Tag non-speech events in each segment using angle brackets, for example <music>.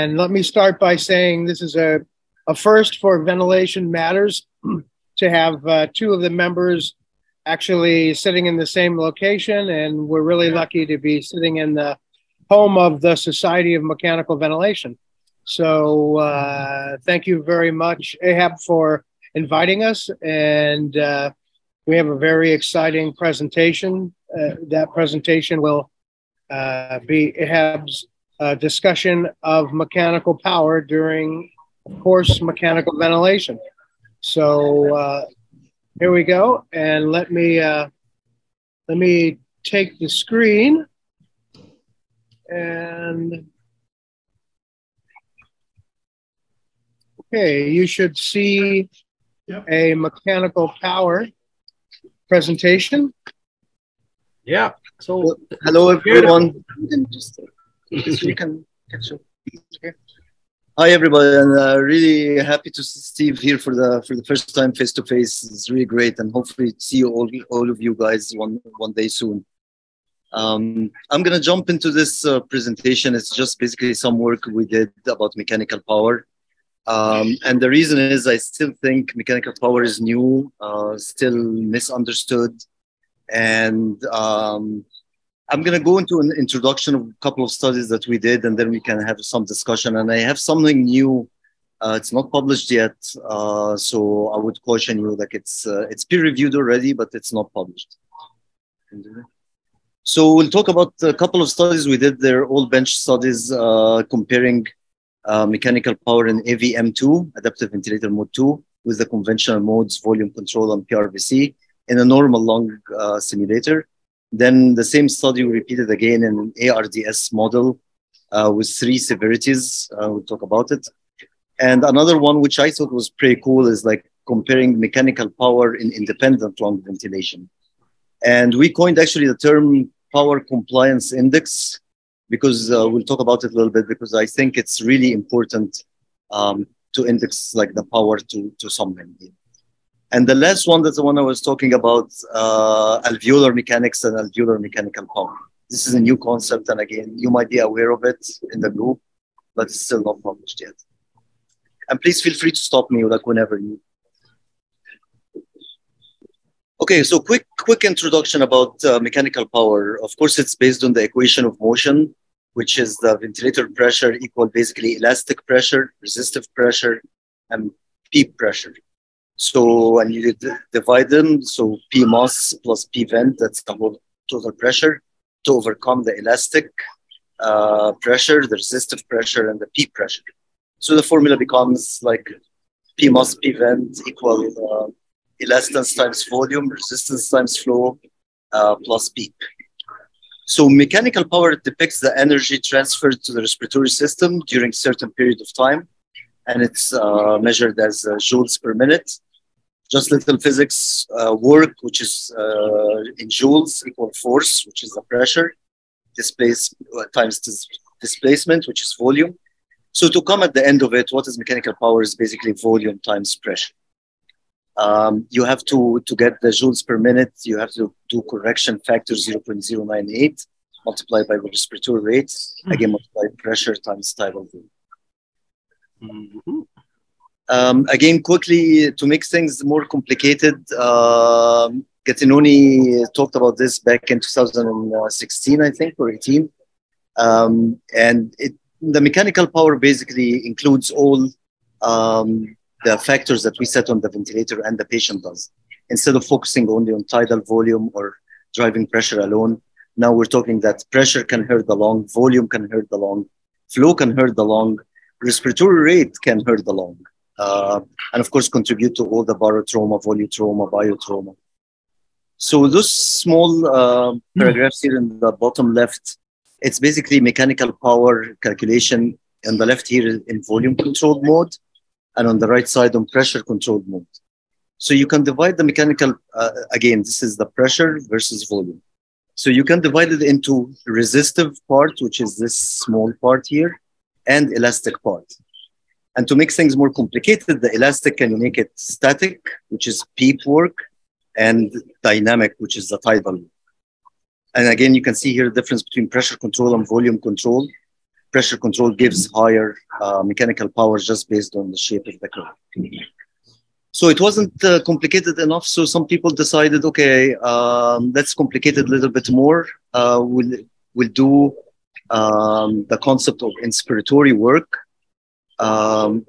And let me start by saying this is a, a first for Ventilation Matters <clears throat> to have uh, two of the members actually sitting in the same location. And we're really lucky to be sitting in the home of the Society of Mechanical Ventilation. So uh, thank you very much, Ehab, for inviting us. And uh, we have a very exciting presentation. Uh, that presentation will uh, be Ehab's uh, discussion of mechanical power during, of course, mechanical ventilation. So uh, here we go, and let me uh, let me take the screen and okay, you should see yep. a mechanical power presentation. Yeah. So hello everyone can catch up. Hi everybody, and uh, really happy to see Steve here for the for the first time face to face. It's really great, and hopefully see all all of you guys one one day soon. Um, I'm gonna jump into this uh, presentation. It's just basically some work we did about mechanical power, um, and the reason is I still think mechanical power is new, uh, still misunderstood, and um, I'm going to go into an introduction of a couple of studies that we did, and then we can have some discussion. And I have something new. Uh, it's not published yet, uh, so I would caution you like it's uh, it's peer reviewed already, but it's not published. So we'll talk about a couple of studies we did. They're all bench studies uh, comparing uh, mechanical power in AVM2, adaptive ventilator mode 2, with the conventional modes, volume control and PRVC in a normal lung uh, simulator. Then the same study repeated again in an ARDS model uh, with three severities. Uh, we'll talk about it. And another one, which I thought was pretty cool, is like comparing mechanical power in independent lung ventilation. And we coined actually the term power compliance index because uh, we'll talk about it a little bit because I think it's really important um, to index like the power to, to something. And the last one, that's the one I was talking about, uh, alveolar mechanics and alveolar mechanical power. This is a new concept, and again, you might be aware of it in the group, but it's still not published yet. And please feel free to stop me like whenever you. Okay, so quick, quick introduction about uh, mechanical power. Of course, it's based on the equation of motion, which is the ventilator pressure equal basically elastic pressure, resistive pressure, and PEEP pressure. So when you divide them, so P mus plus P vent, that's the whole total pressure to overcome the elastic uh, pressure, the resistive pressure, and the P pressure. So the formula becomes like P mus P vent equal uh, elastance times volume, resistance times flow, uh, plus P. So mechanical power depicts the energy transferred to the respiratory system during certain period of time, and it's uh, measured as uh, joules per minute just little physics uh, work, which is uh, in joules equal force, which is the pressure, displace uh, times dis displacement, which is volume. So to come at the end of it, what is mechanical power is basically volume times pressure. Um, you have to, to get the joules per minute, you have to do correction factor 0.098 multiplied by respiratory rate, mm -hmm. again multiply pressure times tidal volume. Mm -hmm. Um, again, quickly to make things more complicated, uh, Gattinoni talked about this back in 2016, I think, or 18. Um, and it, the mechanical power basically includes all um, the factors that we set on the ventilator and the patient does. Instead of focusing only on tidal volume or driving pressure alone, now we're talking that pressure can hurt the lung, volume can hurt the lung, flow can hurt the lung, respiratory rate can hurt the lung uh, and of course contribute to all the barotrauma, volutrauma, biotrauma. So those small uh, paragraphs here in the bottom left, it's basically mechanical power calculation on the left here in volume controlled mode and on the right side on pressure controlled mode. So you can divide the mechanical, uh, again, this is the pressure versus volume. So you can divide it into resistive part, which is this small part here, and elastic part. And to make things more complicated, the elastic can make it static, which is PEEP work, and dynamic, which is the tidal. And again, you can see here the difference between pressure control and volume control. pressure control gives higher uh, mechanical power just based on the shape of the curve. So it wasn't uh, complicated enough. So some people decided, okay, um, let's complicate it a little bit more. Uh, we'll, we'll do um, the concept of inspiratory work. Um,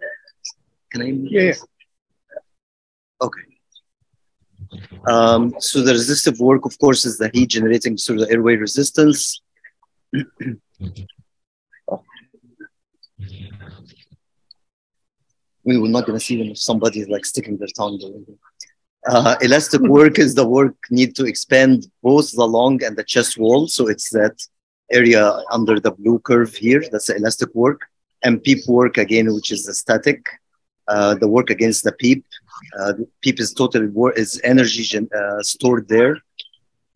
can I? Yeah. Okay. Um, so the resistive work, of course, is the heat generating through the airway resistance. <clears throat> we were not going to see them if somebody is like sticking their tongue. Uh, elastic work is the work need to expand both the lung and the chest wall. So it's that area under the blue curve here. That's the elastic work. And PEEP work again, which is the static. Uh, the work against the PEEP. Uh, PEEP is totally war- is energy gen- uh, stored there.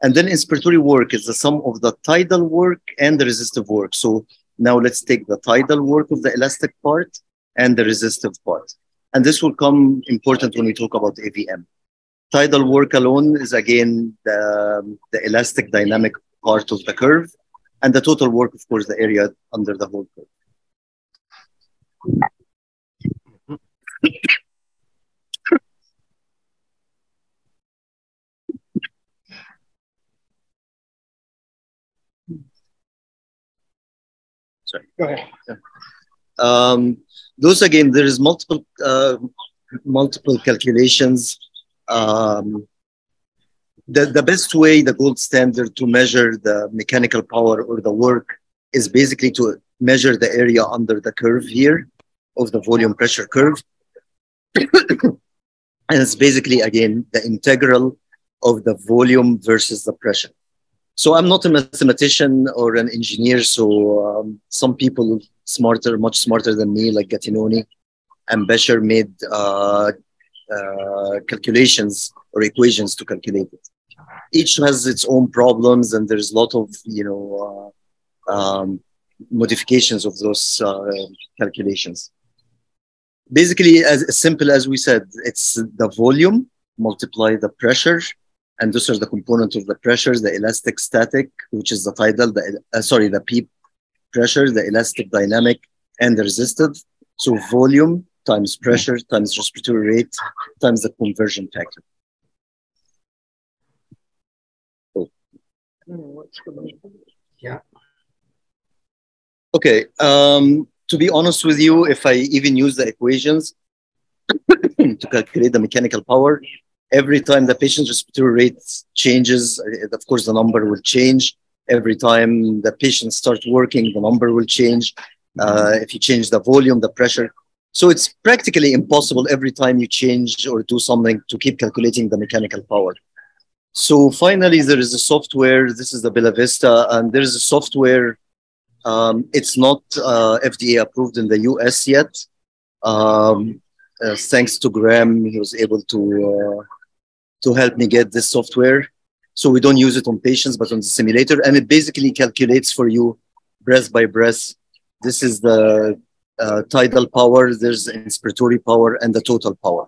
And then inspiratory work is the sum of the tidal work and the resistive work. So now let's take the tidal work of the elastic part and the resistive part. And this will come important when we talk about AVM. Tidal work alone is again the, the elastic dynamic part of the curve, and the total work, of course, the area under the whole curve. Sorry. Go ahead. Um, those again, there is multiple uh, multiple calculations. Um, the, the best way, the gold standard to measure the mechanical power or the work is basically to measure the area under the curve here of the volume pressure curve. <coughs> and it's basically, again, the integral of the volume versus the pressure. So I'm not a mathematician or an engineer. So um, some people smarter, much smarter than me, like Gattinoni and Becher, made uh, uh, calculations or equations to calculate it. Each has its own problems, and there's a lot of you know uh, um, modifications of those uh, calculations. Basically, as simple as we said, it's the volume multiply the pressure and those are the components of the pressures the elastic static which is the tidal the uh, sorry the PEEP pressure the elastic dynamic and the resistive so volume times pressure times respiratory rate times the conversion factor Oh. Yeah. okay um, to be honest with you if i even use the equations <clears throat> to calculate the mechanical power every time the patient's respiratory rate changes, of course, the number will change. Every time the patient starts working, the number will change. Uh, if you change the volume, the pressure. So it's practically impossible every time you change or do something to keep calculating the mechanical power. So finally, there is a software. This is the Bella Vista, and there is a software. Um, it's not uh, FDA approved in the US yet. Um, uh, thanks to Graham, he was able to uh, to help me get this software. So we don't use it on patients, but on the simulator, and it basically calculates for you breath by breath. This is the uh, tidal power. There's inspiratory power and the total power.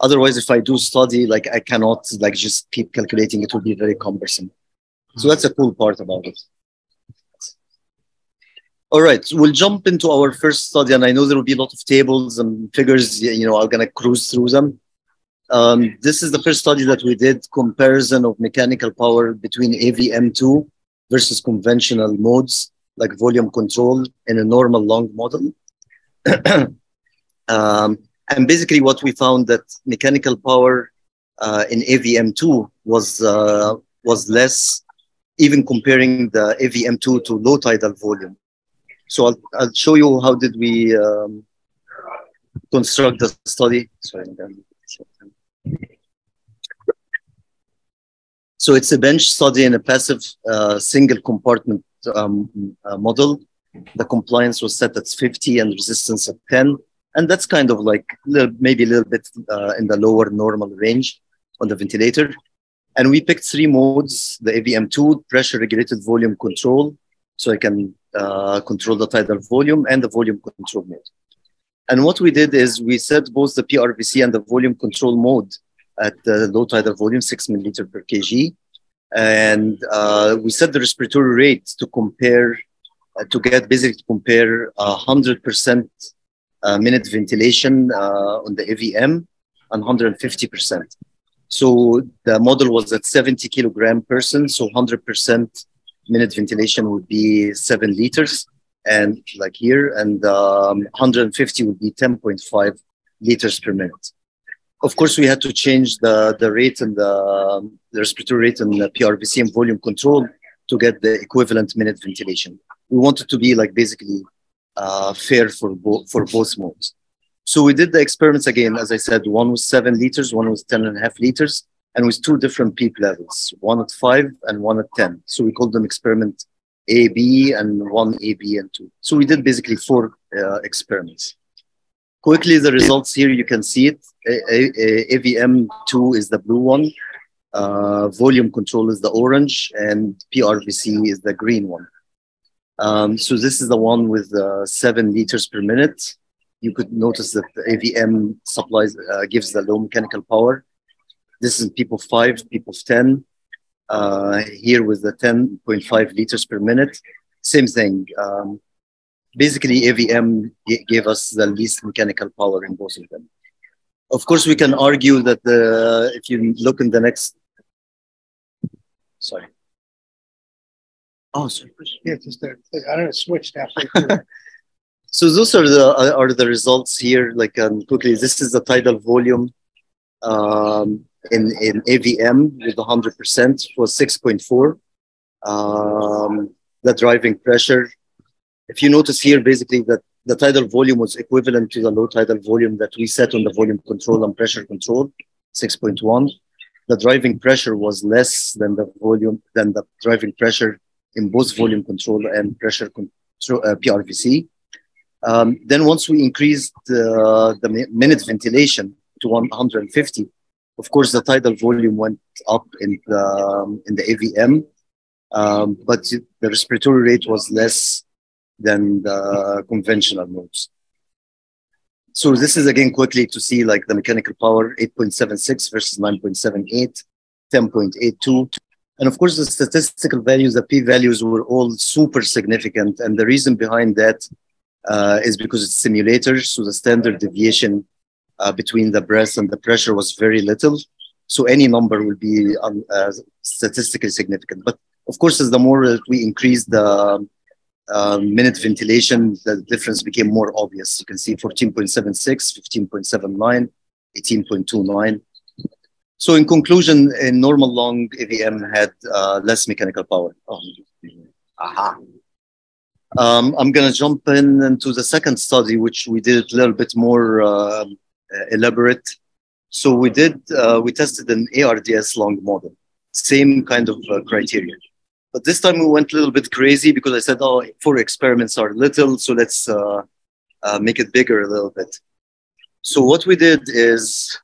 Otherwise, if I do study, like I cannot like just keep calculating. It will be very cumbersome. So that's a cool part about it. All right, we'll jump into our first study, and I know there will be a lot of tables and figures. You know, I'm gonna cruise through them. Um, this is the first study that we did comparison of mechanical power between AVM2 versus conventional modes like volume control in a normal lung model. <clears throat> um, and basically, what we found that mechanical power uh, in AVM2 was uh, was less, even comparing the AVM2 to low tidal volume. So I'll, I'll show you how did we um, construct the study. Sorry. So it's a bench study in a passive uh, single compartment um, uh, model. The compliance was set at 50 and resistance at 10. And that's kind of like little, maybe a little bit uh, in the lower normal range on the ventilator. And we picked three modes, the AVM2, pressure regulated volume control. So I can uh, control the tidal volume and the volume control mode. And what we did is we set both the PRVC and the volume control mode at the low tidal volume, six milliliter per kg. And uh, we set the respiratory rate to compare uh, to get basically to compare 100% uh, minute ventilation uh, on the AVM and 150%. So the model was at 70 kilogram person, so 100% minute ventilation would be seven liters, and like here, and um, 150 would be 10.5 liters per minute. Of course, we had to change the, the rate and the, the respiratory rate and the PRVC and volume control to get the equivalent minute ventilation. We wanted to be like basically uh, fair for, bo- for both modes. So we did the experiments again, as I said, one was seven liters, one was 10 and a half liters, and with two different PEEP levels, one at five and one at 10. So we called them experiment A, B, and one A, B, and two. So we did basically four uh, experiments. Quickly, the results here, you can see it. A AVM2 is the blue one, uh, volume control is the orange, and PRVC is the green one. Um, so this is the one with uh, seven liters per minute. You could notice that the AVM supplies uh, gives the low mechanical power. This is PEEP five, PEEP 10. Uh, here with the 10.5 liters per minute, same thing. Um, basically, AVM gave us the least mechanical power in both of them. Of course, we can argue that the if you look in the next, sorry. Oh, sorry. Yeah, just the, I don't know, switched halfway <laughs> so those are the are the results here. Like um, quickly, this is the tidal volume um, in in AVM with 100 percent was 6.4. Um, the driving pressure. If you notice here, basically that the tidal volume was equivalent to the low tidal volume that we set on the volume control and pressure control, 6.1. The driving pressure was less than the volume than the driving pressure in both volume control and pressure control, uh, PRVC. Um, then once we increased uh, the minute ventilation to 150, of course the tidal volume went up in the, um, in the AVM, um, but the respiratory rate was less than the conventional modes. So this is again quickly to see like the mechanical power 8.76 versus 9.78, 10.82. And of course, the statistical values, the p-values were all super significant. And the reason behind that uh, is because it's simulators. So the standard deviation uh, between the breath and the pressure was very little. So any number will be um, uh, statistically significant. But of course, as the more that we increase the uh, minute ventilation, the difference became more obvious. You can see 14.76, 15.79, 18.29. So in conclusion, a normal lung AVM had uh, less mechanical power. Oh. Aha. Um, I'm going to jump in into the second study, which we did a little bit more uh, elaborate. So we did, uh, we tested an ARDS lung model, same kind of uh, criteria. But this time we went a little bit crazy because I said, oh, four experiments are little, so let's uh, uh, make it bigger a little bit. So what we did is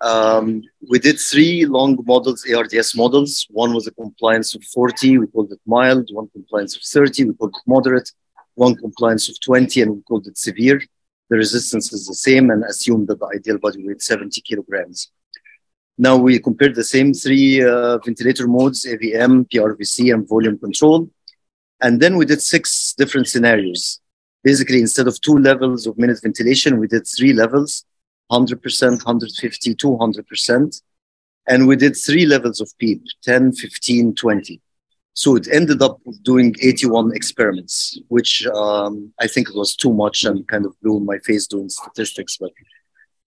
um, we did three lung models, ARDS models. One was a compliance of 40, we called it mild. One compliance of 30, we called it moderate. One compliance of 20, and we called it severe. The resistance is the same and assumed that the ideal body weight 70 kilograms. Now we compared the same three uh, ventilator modes, AVM, PRVC, and volume control. And then we did six different scenarios. Basically, instead of two levels of minute ventilation, we did three levels 100%, 150, 200%. And we did three levels of PEEP 10, 15, 20. So it ended up doing 81 experiments, which um, I think was too much and kind of blew my face doing statistics. But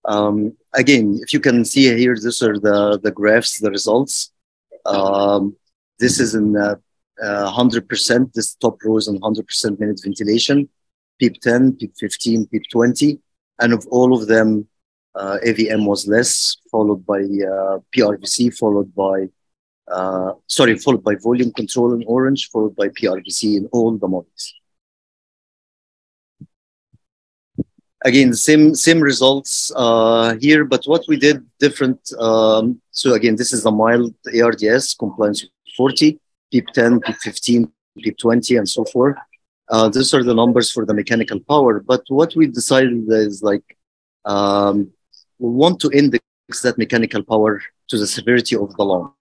um, again, if you can see here, these are the, the graphs, the results. Um, this is in uh, uh, 100%, this top row is on 100% minute ventilation, PEEP 10, PEEP 15, PEEP 20. And of all of them, uh, AVM was less, followed by uh, PRVC, followed by uh, sorry, followed by volume control in orange, followed by PRVC in all the models. Again, same same results uh, here, but what we did different. Um, so again, this is a mild ARDS compliance 40, PEEP 10, PEEP 15, PEEP 20, and so forth. Uh, these are the numbers for the mechanical power. But what we decided is like um, we want to index that mechanical power to the severity of the lung.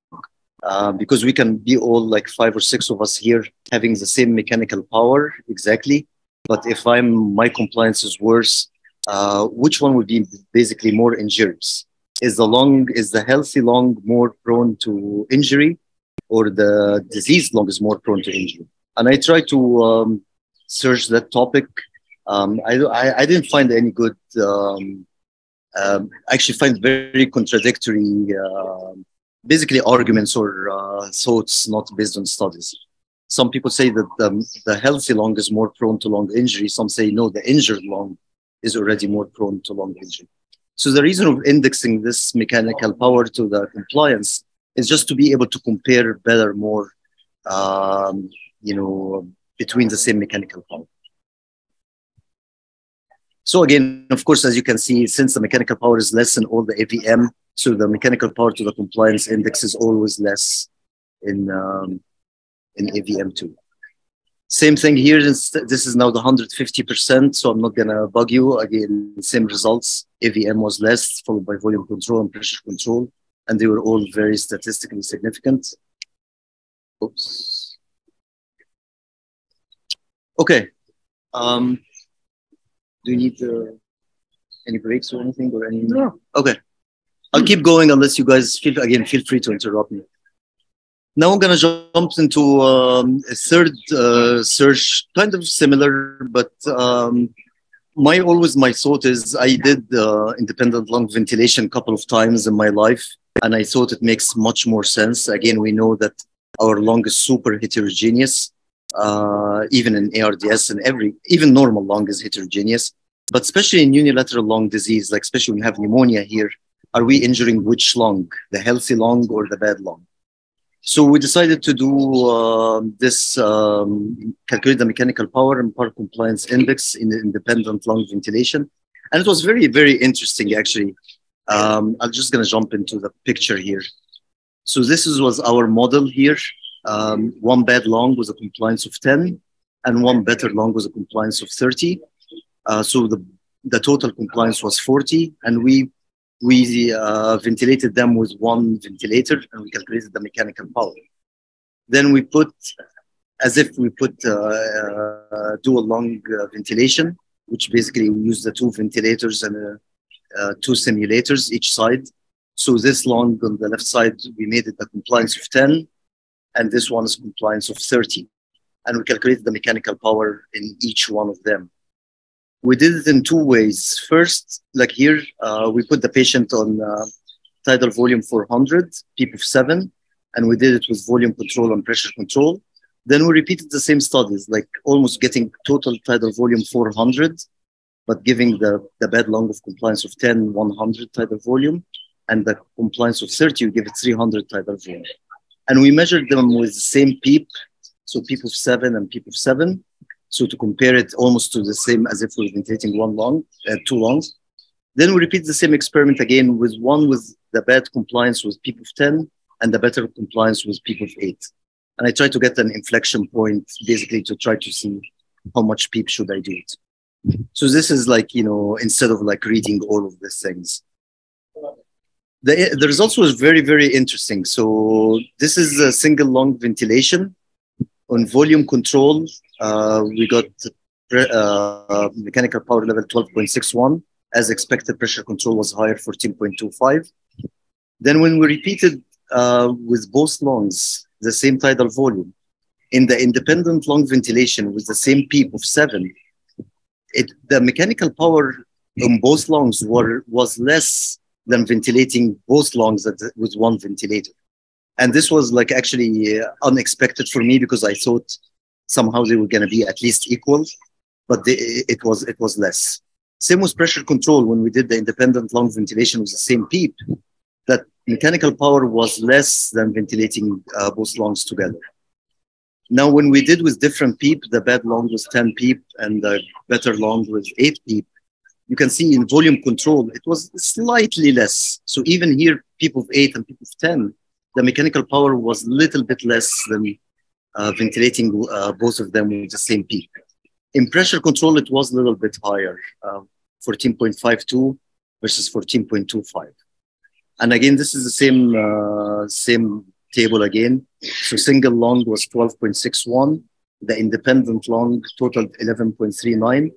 Uh, because we can be all like five or six of us here having the same mechanical power exactly. But if I'm my compliance is worse, uh, which one would be basically more injurious? Is the lung is the healthy lung more prone to injury, or the diseased lung is more prone to injury? And I try to um, search that topic. Um, I, I, I didn't find any good. Um, um, I actually find very contradictory, uh, basically arguments or uh, thoughts not based on studies. Some people say that the, the healthy lung is more prone to lung injury. Some say no, the injured lung is already more prone to lung injury. So the reason of indexing this mechanical power to the compliance is just to be able to compare better, more, um, you know, between the same mechanical power. So again, of course, as you can see, since the mechanical power is less in all the AVM, so the mechanical power to the compliance index is always less in um, in AVM2. Same thing here. This is now the 150%, so I'm not gonna bug you. Again, same results. AVM was less, followed by volume control and pressure control, and they were all very statistically significant. Oops. Okay. Um, do you need uh, any breaks or anything or any? No. Okay. I'll keep going unless you guys feel again feel free to interrupt me. Now I'm gonna jump into um, a third uh, search, kind of similar, but um, my always my thought is I did uh, independent lung ventilation a couple of times in my life, and I thought it makes much more sense. Again, we know that our lung is super heterogeneous, uh, even in ARDS and every even normal lung is heterogeneous, but especially in unilateral lung disease, like especially when you have pneumonia here, are we injuring which lung, the healthy lung or the bad lung? So we decided to do uh, this, um, calculate the mechanical power and power compliance index in the independent lung ventilation. And it was very, very interesting, actually. Um, I'm just going to jump into the picture here. So this is, was our model here. Um, one bed long was a compliance of 10, and one better lung was a compliance of 30. Uh, so the, the total compliance was 40, and we we uh, ventilated them with one ventilator and we calculated the mechanical power. Then we put, as if we put uh, uh, dual lung uh, ventilation, which basically we use the two ventilators and uh, two simulators each side. So this lung on the left side, we made it a compliance of 10, and this one is compliance of 30. And we calculated the mechanical power in each one of them we did it in two ways. First, like here, uh, we put the patient on uh, tidal volume 400, PEEP of 7, and we did it with volume control and pressure control. Then we repeated the same studies, like almost getting total tidal volume 400, but giving the, the bad lung of compliance of 10, 100 tidal volume, and the compliance of 30, we give it 300 tidal volume. And we measured them with the same PEEP, so PEEP of 7 and PEEP of 7, so to compare it almost to the same as if we are ventilating one lung, uh, two lungs. Then we repeat the same experiment again with one with the bad compliance with PEEP of 10 and the better compliance with PEEP of 8. And I try to get an inflection point basically to try to see how much PEEP should I do it. So this is like, you know, instead of like reading all of these things. The, the results was very, very interesting. So this is a single lung ventilation on volume control, uh, we got uh, mechanical power level 12.61. As expected, pressure control was higher, 14.25. Then when we repeated uh, with both lungs, the same tidal volume, in the independent lung ventilation with the same PEEP of 7, it, the mechanical power on both lungs were, was less than ventilating both lungs with one ventilator and this was like actually uh, unexpected for me because I thought somehow they were going to be at least equal, but they, it was it was less. Same with pressure control when we did the independent lung ventilation with the same PEEP, that mechanical power was less than ventilating uh, both lungs together. Now, when we did with different PEEP, the bad lung was 10 PEEP and the better lung was 8 PEEP. You can see in volume control, it was slightly less. So even here, PEEP of 8 and PEEP of 10 the mechanical power was a little bit less than uh, ventilating uh, both of them with the same PEEP. In pressure control, it was a little bit higher, uh, 14.52 versus 14.25. And again, this is the same uh, same table again. So single lung was 12.61. The independent lung totaled 11.39.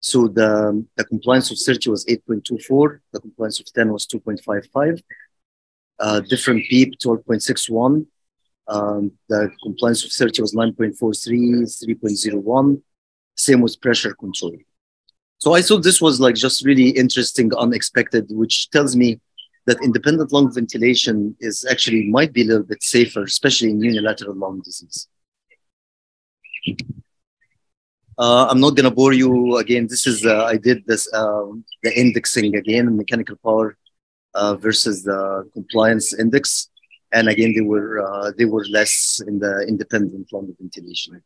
So the, the compliance of 30 was 8.24. The compliance of 10 was 2.55. Uh, different PEEP 12.61. Um, the compliance of 30 was 9.43, 3.01. Same with pressure control. So I thought this was like just really interesting, unexpected, which tells me that independent lung ventilation is actually might be a little bit safer, especially in unilateral lung disease. Uh, I'm not gonna bore you again. This is uh, I did this um, the indexing again, mechanical power uh, versus the compliance index, and again they were uh, they were less in the independent lung ventilation.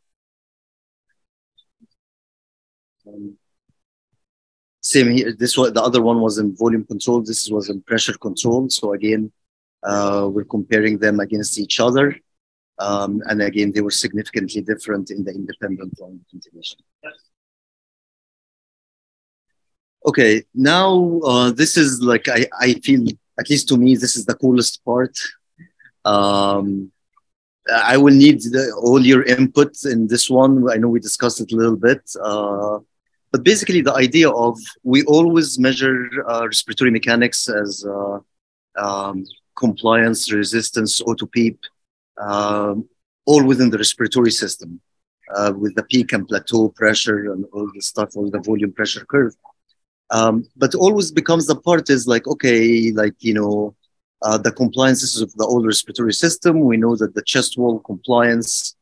Um, same here. This was the other one was in volume control. This was in pressure control. So again, uh, we're comparing them against each other. Um, and again, they were significantly different in the independent lung ventilation. Okay, now uh, this is like I, I feel at least to me this is the coolest part. Um, I will need the, all your input in this one. I know we discussed it a little bit, uh, but basically the idea of we always measure uh, respiratory mechanics as uh, um, compliance, resistance, auto PEEP, um, all within the respiratory system uh, with the peak and plateau pressure and all the stuff, all the volume pressure curve. Um, but always becomes the part is like, okay, like, you know, uh, the compliance of the old respiratory system. We know that the chest wall compliance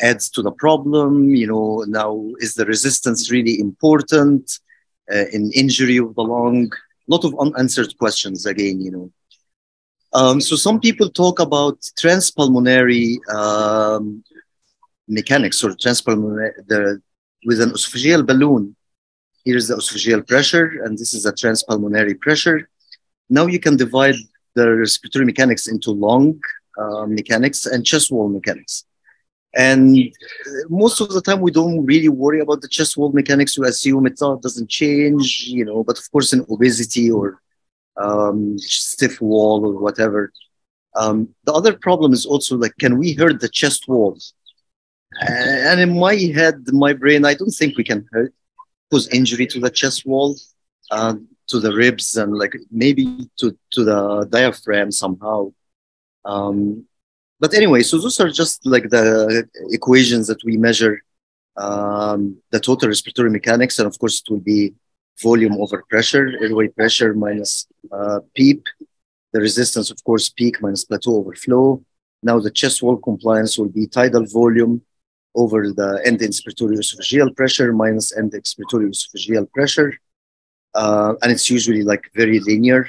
adds to the problem. You know, now is the resistance really important uh, in injury of the lung? A lot of unanswered questions again, you know. Um, so some people talk about transpulmonary um, mechanics or transpulmonary the, with an esophageal balloon. Here's the esophageal pressure, and this is a transpulmonary pressure. Now you can divide the respiratory mechanics into lung uh, mechanics and chest wall mechanics. And most of the time, we don't really worry about the chest wall mechanics. We assume it doesn't change, you know. But of course, in obesity or um, stiff wall or whatever. Um, the other problem is also like, can we hurt the chest walls? And in my head, my brain, I don't think we can hurt, cause injury to the chest wall, uh, to the ribs, and like maybe to, to the diaphragm somehow. Um, but anyway, so those are just like the equations that we measure um, the total respiratory mechanics, and of course, it will be volume over pressure, airway pressure minus uh, PEEP. The resistance, of course, peak minus plateau over flow. Now the chest wall compliance will be tidal volume over the end inspiratory esophageal pressure minus end expiratory esophageal pressure. Uh, and it's usually like very linear.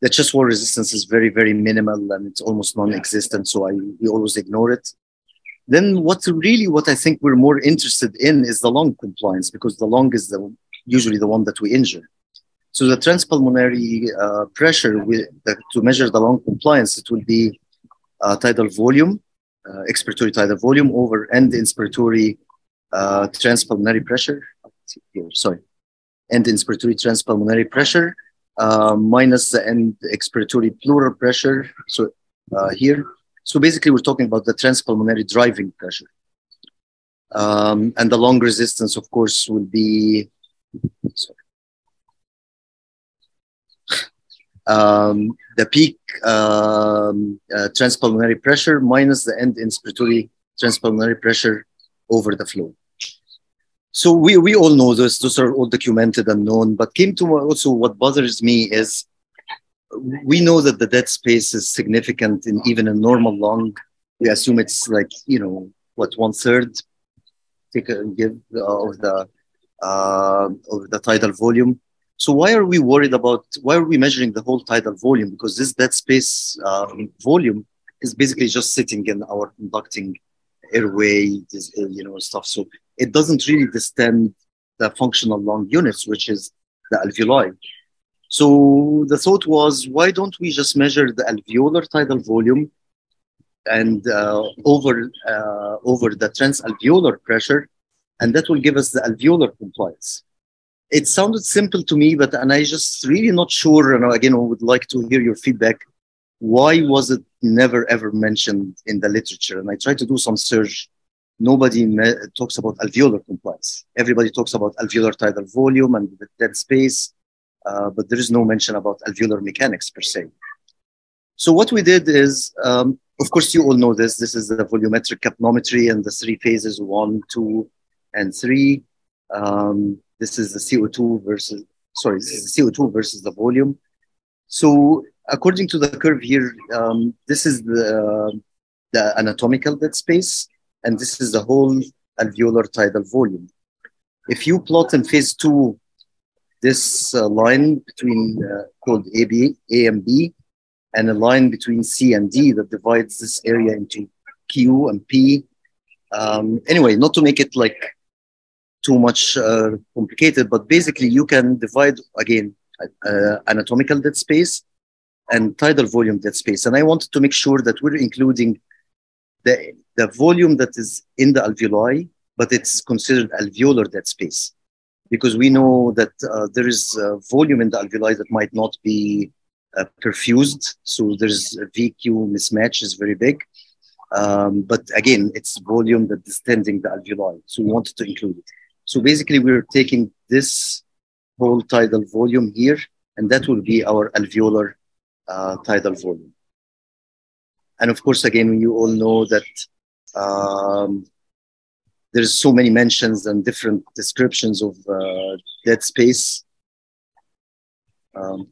The chest wall resistance is very, very minimal and it's almost non-existent. So I, we always ignore it. Then what really, what I think we're more interested in is the lung compliance because the lung is the usually the one that we injure. So the transpulmonary uh, pressure to measure the lung compliance, it will be uh, tidal volume, uh, expiratory tidal volume over end inspiratory uh, transpulmonary pressure. Here, sorry, end inspiratory transpulmonary pressure uh, minus the end expiratory pleural pressure. So here, so basically we're talking about the transpulmonary driving pressure. Um, and the lung resistance, of course, will be um, the peak um, uh, transpulmonary pressure minus the end inspiratory transpulmonary pressure over the flow. So we, we all know this, those are all documented and known, but came to also what bothers me is we know that the dead space is significant in even a normal lung. We assume it's like, you know, what, one third take a give uh, of the uh, of the tidal volume. So why are we worried about, why are we measuring the whole tidal volume? Because this dead space um, volume is basically just sitting in our conducting airway, uh, you know, stuff. So it doesn't really distend the functional lung units, which is the alveoli. So the thought was, why don't we just measure the alveolar tidal volume and uh, over uh, over the transalveolar pressure and that will give us the alveolar compliance. It sounded simple to me, but and I just really not sure. And again, I would like to hear your feedback. why was it never ever mentioned in the literature? And I tried to do some search. Nobody me- talks about alveolar compliance. Everybody talks about alveolar tidal volume and the dead space, uh, but there is no mention about alveolar mechanics per se. So what we did is, um, of course, you all know this. This is the volumetric capnometry and the three phases, one, two, and three. Um, this is the CO2 versus, sorry, this is the CO2 versus the volume. So according to the curve here, um, this is the, the anatomical dead space, and this is the whole alveolar tidal volume. If you plot in phase two, this uh, line between uh, called AB, A and B, and a line between C and D that divides this area into Q and P. Um, anyway, not to make it like too much uh, complicated, but basically you can divide again uh, anatomical dead space and tidal volume dead space. And I wanted to make sure that we're including the, the volume that is in the alveoli, but it's considered alveolar dead space. Because we know that uh, there is volume in the alveoli that might not be uh, perfused. So there's a VQ mismatch is very big. Um, but again, it's volume that is tending the alveoli. So we wanted to include it. So basically, we're taking this whole tidal volume here, and that will be our alveolar uh, tidal volume. And of course, again, you all know that um, there's so many mentions and different descriptions of uh, dead space. Um,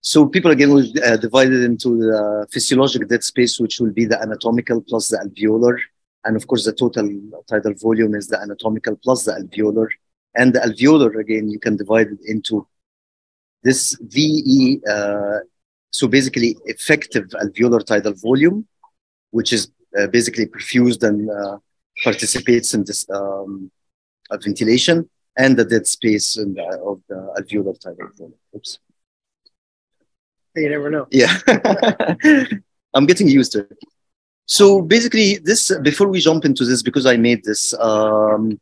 so people again will uh, divide it into the physiologic dead space, which will be the anatomical plus the alveolar. And of course, the total tidal volume is the anatomical plus the alveolar. And the alveolar, again, you can divide it into this VE, uh, so basically effective alveolar tidal volume, which is uh, basically perfused and uh, participates in this um, ventilation, and the dead space the, of the alveolar tidal volume. Oops. You never know. Yeah. <laughs> I'm getting used to it. So basically, this before we jump into this, because I made this, um,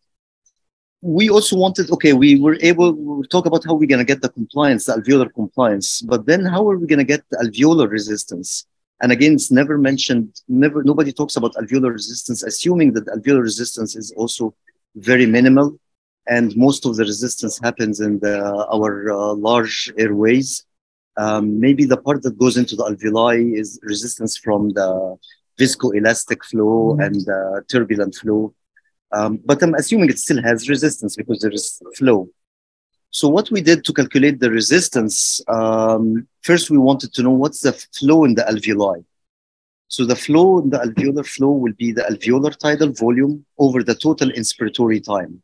we also wanted. Okay, we were able to talk about how we're gonna get the compliance, the alveolar compliance, but then how are we gonna get the alveolar resistance? And again, it's never mentioned. Never, nobody talks about alveolar resistance, assuming that alveolar resistance is also very minimal, and most of the resistance happens in the, our uh, large airways. Um, maybe the part that goes into the alveoli is resistance from the viscoelastic flow and uh, turbulent flow. Um, but I'm assuming it still has resistance because there is flow. So what we did to calculate the resistance, um, first we wanted to know what's the flow in the alveoli. So the flow in the alveolar flow will be the alveolar tidal volume over the total inspiratory time.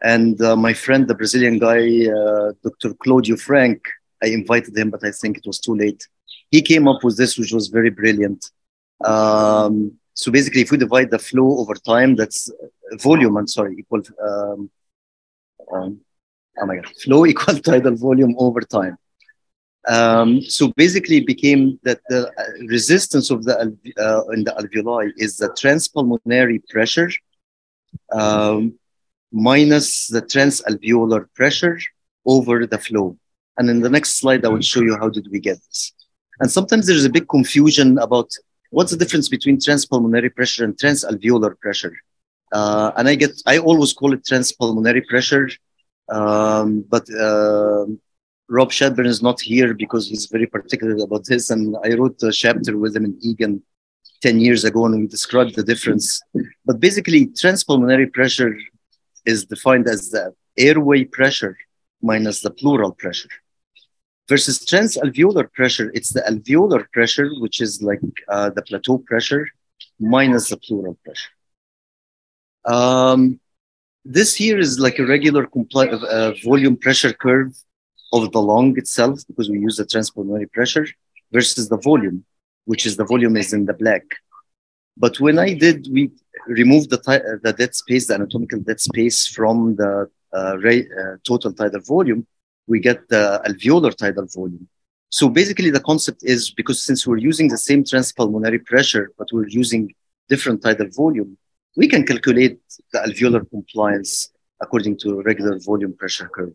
And uh, my friend, the Brazilian guy, uh, Dr. Claudio Frank, I invited him, but I think it was too late. He came up with this, which was very brilliant. Um, so basically, if we divide the flow over time, that's volume, I'm sorry, equal, um, um, oh my God, flow <laughs> equal tidal volume over time. Um, so basically, it became that the resistance of the uh, in the alveoli is the transpulmonary pressure um, minus the transalveolar pressure over the flow. And in the next slide, I will show you how did we get this. And sometimes there's a big confusion about what's the difference between transpulmonary pressure and transalveolar pressure. Uh, and I get, I always call it transpulmonary pressure, um, but uh, Rob Chatburn is not here because he's very particular about this. And I wrote a chapter with him in Egan 10 years ago and we described the difference. But basically, transpulmonary pressure is defined as the airway pressure minus the pleural pressure versus transalveolar pressure, it's the alveolar pressure, which is like uh, the plateau pressure, minus the pleural pressure. Um, this here is like a regular compli- uh, volume pressure curve of the lung itself, because we use the transpulmonary pressure, versus the volume, which is the volume is in the black. But when I did, we removed the, the dead space, the anatomical dead space from the uh, uh total tidal volume, we get the alveolar tidal volume. So basically, the concept is because since we're using the same transpulmonary pressure, but we're using different tidal volume, we can calculate the alveolar compliance according to a regular volume pressure curve.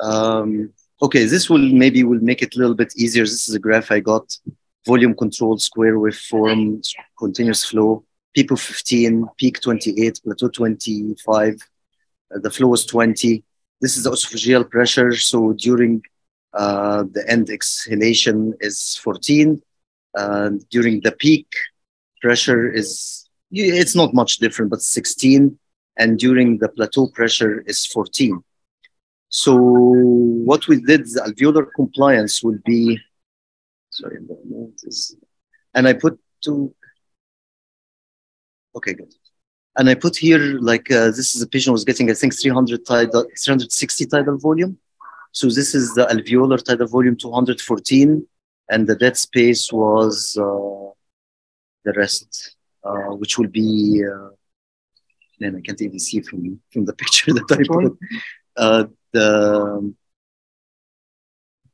Um, Okay, this will maybe will make it a little bit easier. This is a graph I got. Volume controlled square waveform, continuous flow, of 15, peak 28, plateau 25. Uh, the flow is 20. This is the esophageal pressure. So during uh, the end exhalation is 14. Uh, during the peak pressure is, it's not much different, but 16. And during the plateau pressure is 14. So what we did, the alveolar compliance would be, sorry, and I put two, okay, good. And I put here, like, uh, this is a patient was getting, I think, 300 tidal, 360 tidal volume. So this is the alveolar tidal volume 214, and the dead space was uh, the rest, uh, which will be, uh, man, I can't even see from, from the <laughs> picture that I put. Uh, the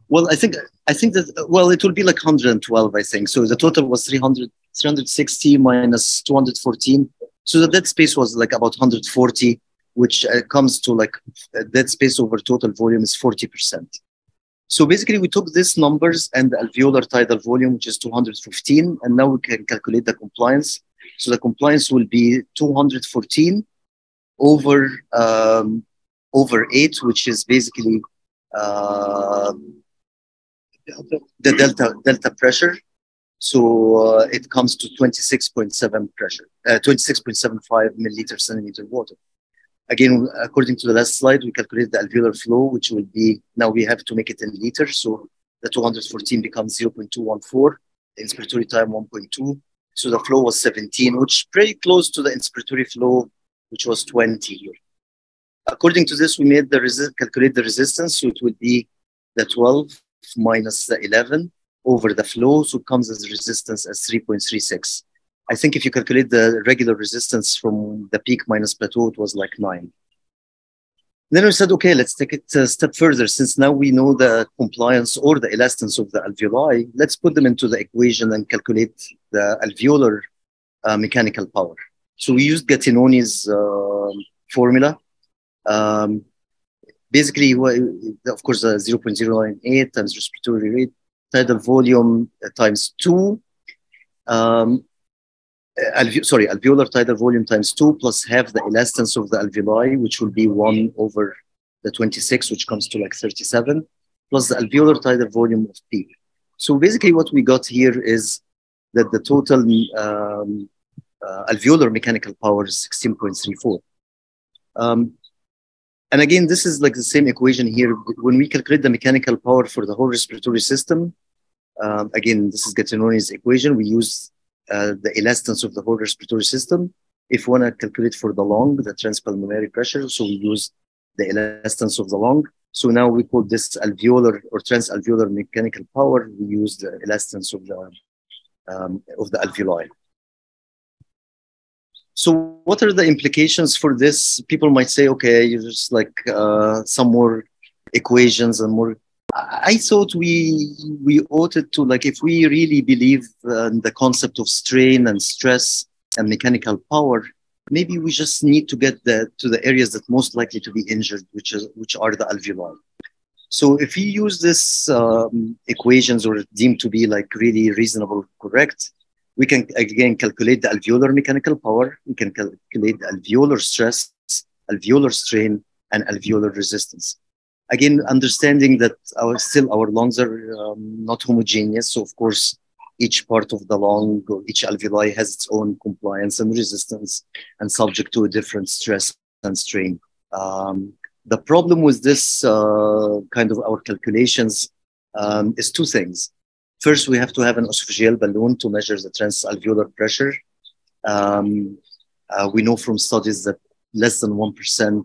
well, I think I think that well, it will be like 112, I think. So the total was 300, 360 minus 214. So the dead space was like about 140, which uh, comes to like dead space over total volume is 40%. So basically, we took these numbers and the alveolar tidal volume, which is 215, and now we can calculate the compliance. So the compliance will be 214 over um, over 8, which is basically uh, the delta delta pressure. So uh, it comes to 26.7 pressure, uh, 26.75 milliliter centimeter water. Again, according to the last slide, we calculate the alveolar flow, which will be, now we have to make it in liters. So the 214 becomes 0.214, the inspiratory time 1.2. So the flow was 17, which pretty close to the inspiratory flow, which was 20 here. According to this, we made the resi- calculate the resistance. So it would be the 12 minus the 11 over the flow. So comes as resistance as 3.36. I think if you calculate the regular resistance from the peak minus plateau, it was like nine. Then we said, okay, let's take it a step further. Since now we know the compliance or the elastance of the alveoli, let's put them into the equation and calculate the alveolar uh, mechanical power. So we used Gattinoni's uh, formula. Um, basically, of course, uh, 0.098 times respiratory rate, tidal volume times 2. Um, alve- sorry, alveolar tidal volume times 2 plus half the elastance of the alveoli, which will be 1 over the 26, which comes to like 37, plus the alveolar tidal volume of peak. So basically, what we got here is that the total um, uh, alveolar mechanical power is 16.34. Um, and again, this is like the same equation here. When we calculate the mechanical power for the whole respiratory system, um, again, this is Gattinoni's equation. We use uh, the elastance of the whole respiratory system. If we want to calculate for the lung, the transpulmonary pressure, so we use the elastance of the lung. So now we call this alveolar or transalveolar mechanical power. We use the elastance of the um, of the alveoli. So, what are the implications for this? People might say, okay, you just like uh, some more equations and more. I thought we we ought to like if we really believe in the concept of strain and stress and mechanical power, maybe we just need to get the, to the areas that most likely to be injured, which is which are the alveoli. So if we use this um, equations or deemed to be like really reasonable, correct, we can again calculate the alveolar mechanical power. We can calculate the alveolar stress, alveolar strain, and alveolar resistance. Again, understanding that our still our lungs are um, not homogeneous. So of course, each part of the lung or each alveoli has its own compliance and resistance, and subject to a different stress and strain. Um, the problem with this uh, kind of our calculations um, is two things. First, we have to have an esophageal balloon to measure the transalveolar pressure. Um, uh, we know from studies that less than 1%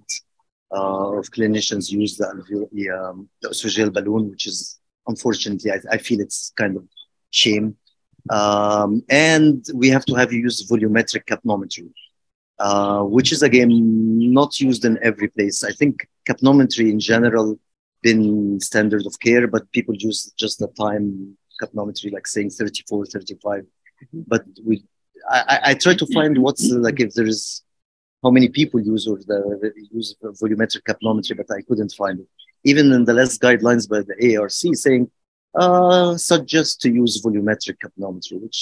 uh, of clinicians use the, the, um, the, esophageal balloon, which is unfortunately, I, I feel it's kind of shame. Um, and we have to have used volumetric capnometry, uh, which is again not used in every place. I think capnometry in general been standard of care, but people use just the time capnometry, like saying 34, 35. Mm-hmm. But we, I, I try to find what's like if there is how many people use or the, use volumetric capnometry, but I couldn't find it. even in the last guidelines by the AARC saying, uh, suggest to use volumetric capnometry, which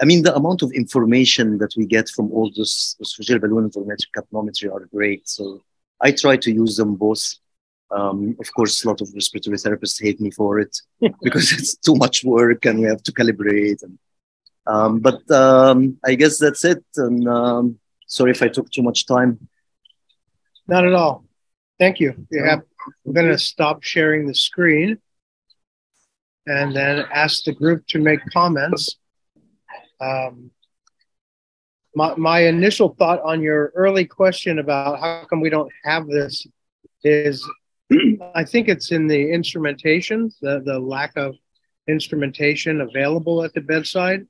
I mean, the amount of information that we get from all this esophageal balloon and volumetric capnometry are great. So I try to use them both. Um, of course, a lot of respiratory therapists hate me for it <laughs> because it's too much work and we have to calibrate. And, um, but um, I guess that's it. And um, sorry if I took too much time. Not at all. Thank you. you have, I'm going to stop sharing the screen and then ask the group to make comments. Um, my, my initial thought on your early question about how come we don't have this is <clears throat> I think it's in the instrumentation, the, the lack of instrumentation available at the bedside.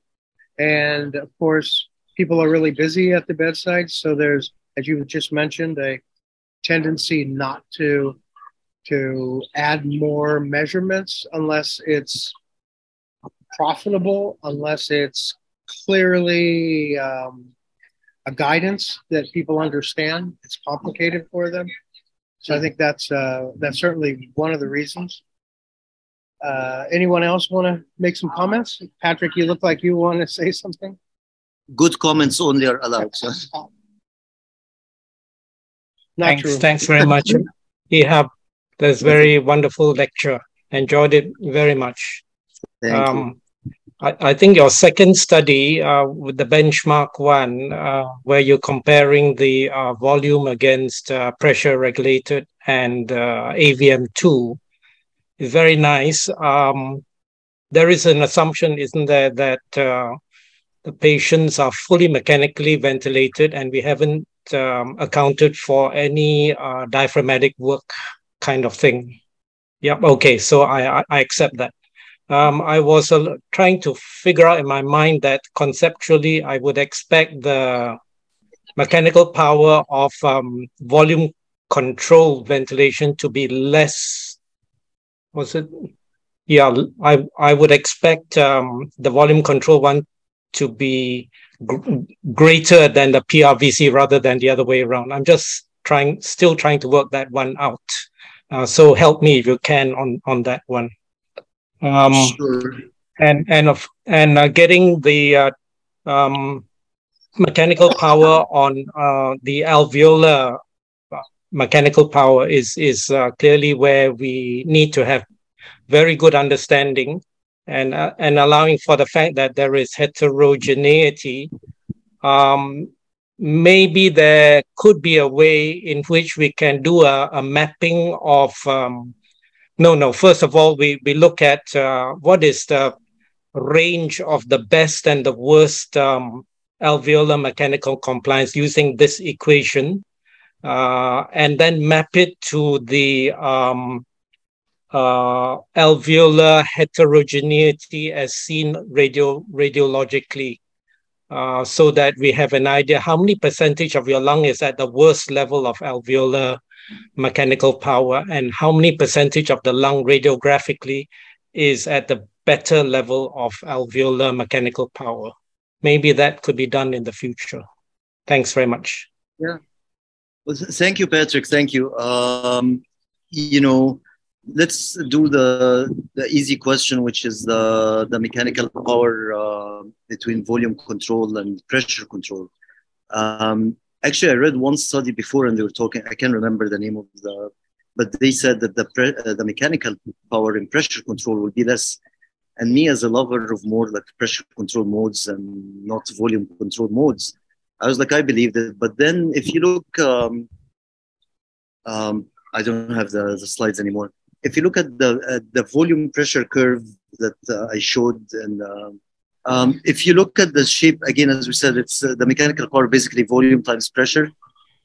And of course, people are really busy at the bedside. So there's, as you just mentioned, a tendency not to to add more measurements unless it's profitable, unless it's clearly um, a guidance that people understand. It's complicated for them. So I think that's uh, that's certainly one of the reasons. Uh, anyone else want to make some comments? Patrick, you look like you want to <laughs> say something. Good comments only are allowed. So. <laughs> thanks, true. thanks very much. <laughs> have this very wonderful lecture. Enjoyed it very much. Thank um, you. I, I think your second study uh, with the benchmark one, uh, where you're comparing the uh, volume against uh, pressure regulated and uh, AVM2, is very nice. Um, there is an assumption, isn't there, that uh, the patients are fully mechanically ventilated, and we haven't um, accounted for any diaphragmatic work kind of thing. Yep. Okay. So I, I accept that um, I was uh, trying to figure out in my mind that conceptually I would expect the mechanical power of um, volume control ventilation to be less. Was it? Yeah, I I would expect um, the volume control one to be gr- greater than the PRVC rather than the other way around. I'm just trying, still trying to work that one out. Uh, so help me if you can on on that one. Um, sure. And and of and uh, getting the uh, um, mechanical power on uh, the alveolar uh, mechanical power is is uh, clearly where we need to have very good understanding and uh, and allowing for the fact that there is heterogeneity um, maybe there could be a way in which we can do a, a mapping of um, no, no. First of all, we, we look at uh, what is the range of the best and the worst um, alveolar mechanical compliance using this equation, uh, and then map it to the um, uh, alveolar heterogeneity as seen radio radiologically, uh, so that we have an idea how many percentage of your lung is at the worst level of alveolar mechanical power and how many percentage of the lung radiographically is at the better level of alveolar mechanical power. Maybe that could be done in the future. Thanks very much. Yeah. Well, thank you, Patrick. Thank you. Um, you know, let's do the the easy question, which is the the mechanical power uh, between volume control and pressure control. Um, actually i read one study before and they were talking i can't remember the name of the but they said that the pre, uh, the mechanical power in pressure control will be less. And me as a lover of more like pressure control modes and not volume control modes i was like i believe that but then if you look um, um, i don't have the, the slides anymore if you look at the uh, the volume pressure curve that uh, i showed and uh, um, if you look at the shape, again, as we said, it's uh, the mechanical power, basically volume times pressure.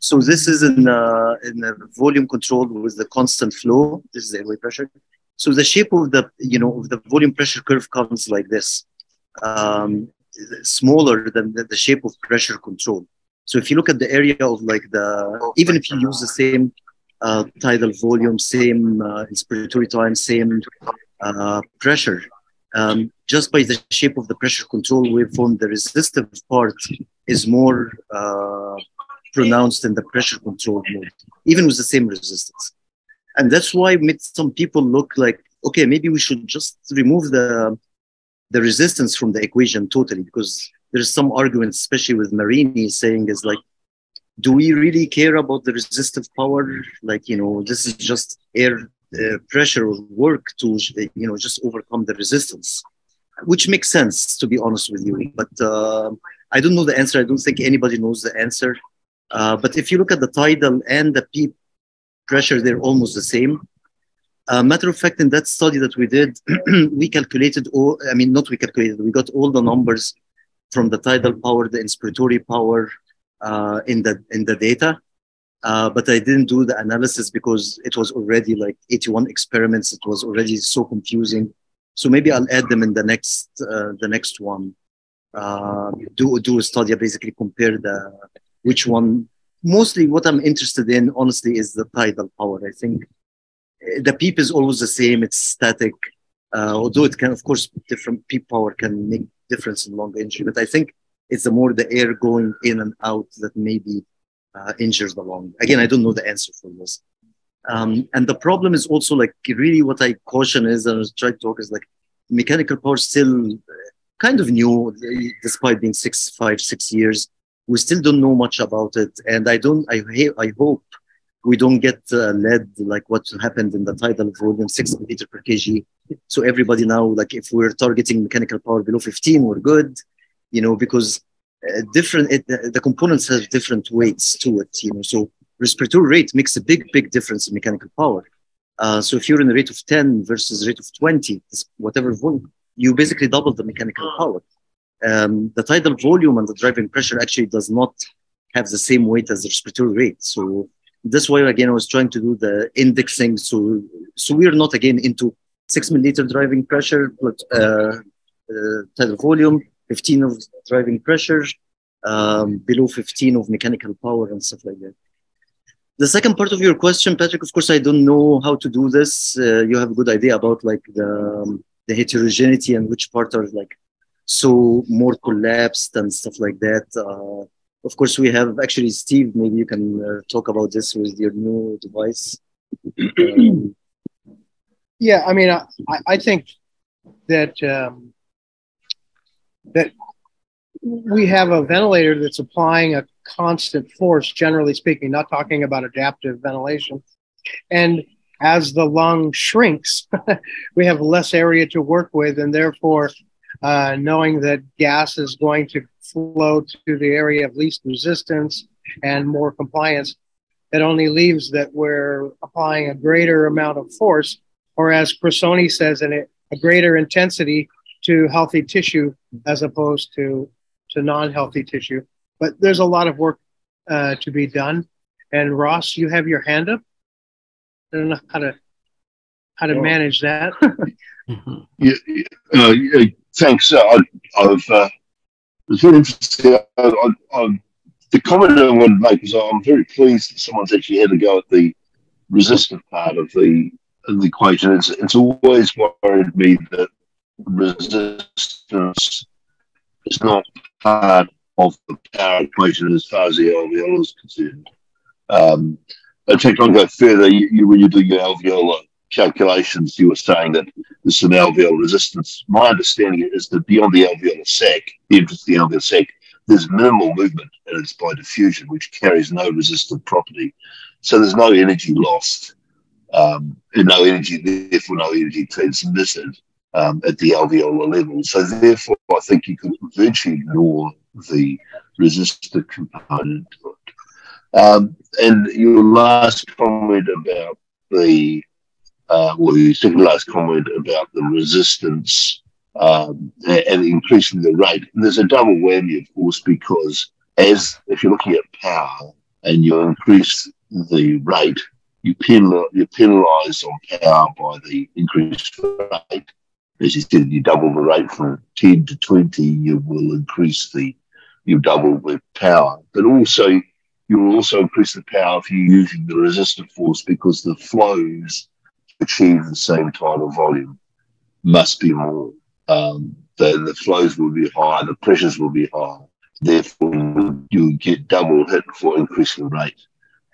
So this is in, uh, in a volume control with the constant flow. This is the airway pressure. So the shape of the, you know, of the volume pressure curve comes like this, um, smaller than the, the shape of pressure control. So if you look at the area of like the, even if you use the same tidal volume, same uh, inspiratory time, same uh, pressure, um, just by the shape of the pressure control waveform, the resistive part is more uh, pronounced in the pressure control mode, even with the same resistance. and that's why made some people look like okay maybe we should just remove the the resistance from the equation totally because there's some arguments especially with marini saying is like do we really care about the resistive power? Like you know this is just air uh, pressure or work to you know just overcome the resistance which makes sense to be honest with you. But uh, i don't know the answer. I don't think anybody knows the answer. Uh, but if you look at the tidal and the peak pressure, they're almost the same. Uh, matter of fact, in that study that we did, <clears throat> we calculated all, I mean, not we calculated, we got all the numbers from the tidal power, the inspiratory power uh, in, the, in the data. Uh, but I didn't do the analysis because it was already like 81 experiments. It was already so confusing. So maybe I'll add them in the next, uh, the next one. Uh, do, do a study, basically compare the, which one mostly what i'm interested in honestly is the tidal power i think the peep is always the same it's static uh, although it can of course different peep power can make difference in lung injury but i think it's the more the air going in and out that maybe uh, injures the lung. Again i don't know the answer for this. Um, and the problem is also like really what i caution is and i try to talk is like mechanical power still kind of new despite being six five six years. We still don't know much about it. And i don't i, I hope we don't get uh, led like what happened in the tidal volume 6 liter per kg. So everybody now like if we're targeting mechanical power below 15 we're good you know because uh, different it, the components have different weights to it you know so respiratory rate makes a big big difference in mechanical power uh, so if you're in a rate of 10 versus rate of 20 whatever volume you basically double the mechanical power um, the tidal volume and the driving pressure actually does not have the same weight as the respiratory rate. So that's why again I was trying to do the indexing. So so we're not again into six milliliter driving pressure, but uh, uh, tidal volume, 15 of driving pressure, um, below 15 of mechanical power and stuff like that. The second part of your question, Patrick, of course, I don't know how to do this. Uh, you have a good idea about like the, um, the heterogeneity and which part are like so more collapsed and stuff like that. Uh, of course, we have actually Steve. Maybe you can uh, talk about this with your new device. <clears throat> yeah, I mean, I, I think that um, that we have a ventilator that's applying a constant force, generally speaking, not talking about adaptive ventilation. And as the lung shrinks, <laughs> we have less area to work with, and therefore uh, knowing that gas is going to flow to the area of least resistance and more compliance, it only leaves that we're applying a greater amount of force, or as Prasoni says in it, a greater intensity to healthy tissue as opposed to, to non-healthy tissue. But there's a lot of work uh, to be done. And Ross, you have your hand up. I don't know how to how to manage that. <laughs> <laughs> yeah, uh, thanks. Uh, I, have uh, it's very interesting. I, I, the comment I want to make is I'm very pleased that someone's actually had a go at the resistant part of the of the equation. It's it's always worried me that resistance is not part of the power equation as far as the alveolar is concerned. Um, in fact, I'll go further. You, you, when you do your alveolar calculations, you were saying that there's some alveolar resistance. My understanding is that beyond the alveolar sac, the entrance the alveolar sac, there's minimal movement and it's by diffusion, which carries no resistive property. So there's no energy lost, um, and no energy, therefore, no energy transmitted um, at the alveolar level. So therefore, I think you could virtually ignore the resistor component. Um, and your last comment about the uh, or the second last comment about the resistance um, and increasing the rate. And there's a double whammy, of course, because as if you're looking at power and you increase the rate, you, penal, you penalise on power by the increased rate. As you said, you double the rate from 10 to 20, you will increase the, you double the power. But also, you'll also increase the power if you're using the resistive force because the flows achieve the same tidal volume must be more. Um, the, the flows will be higher, the pressures will be higher. Therefore, you get double hit for increasing rate.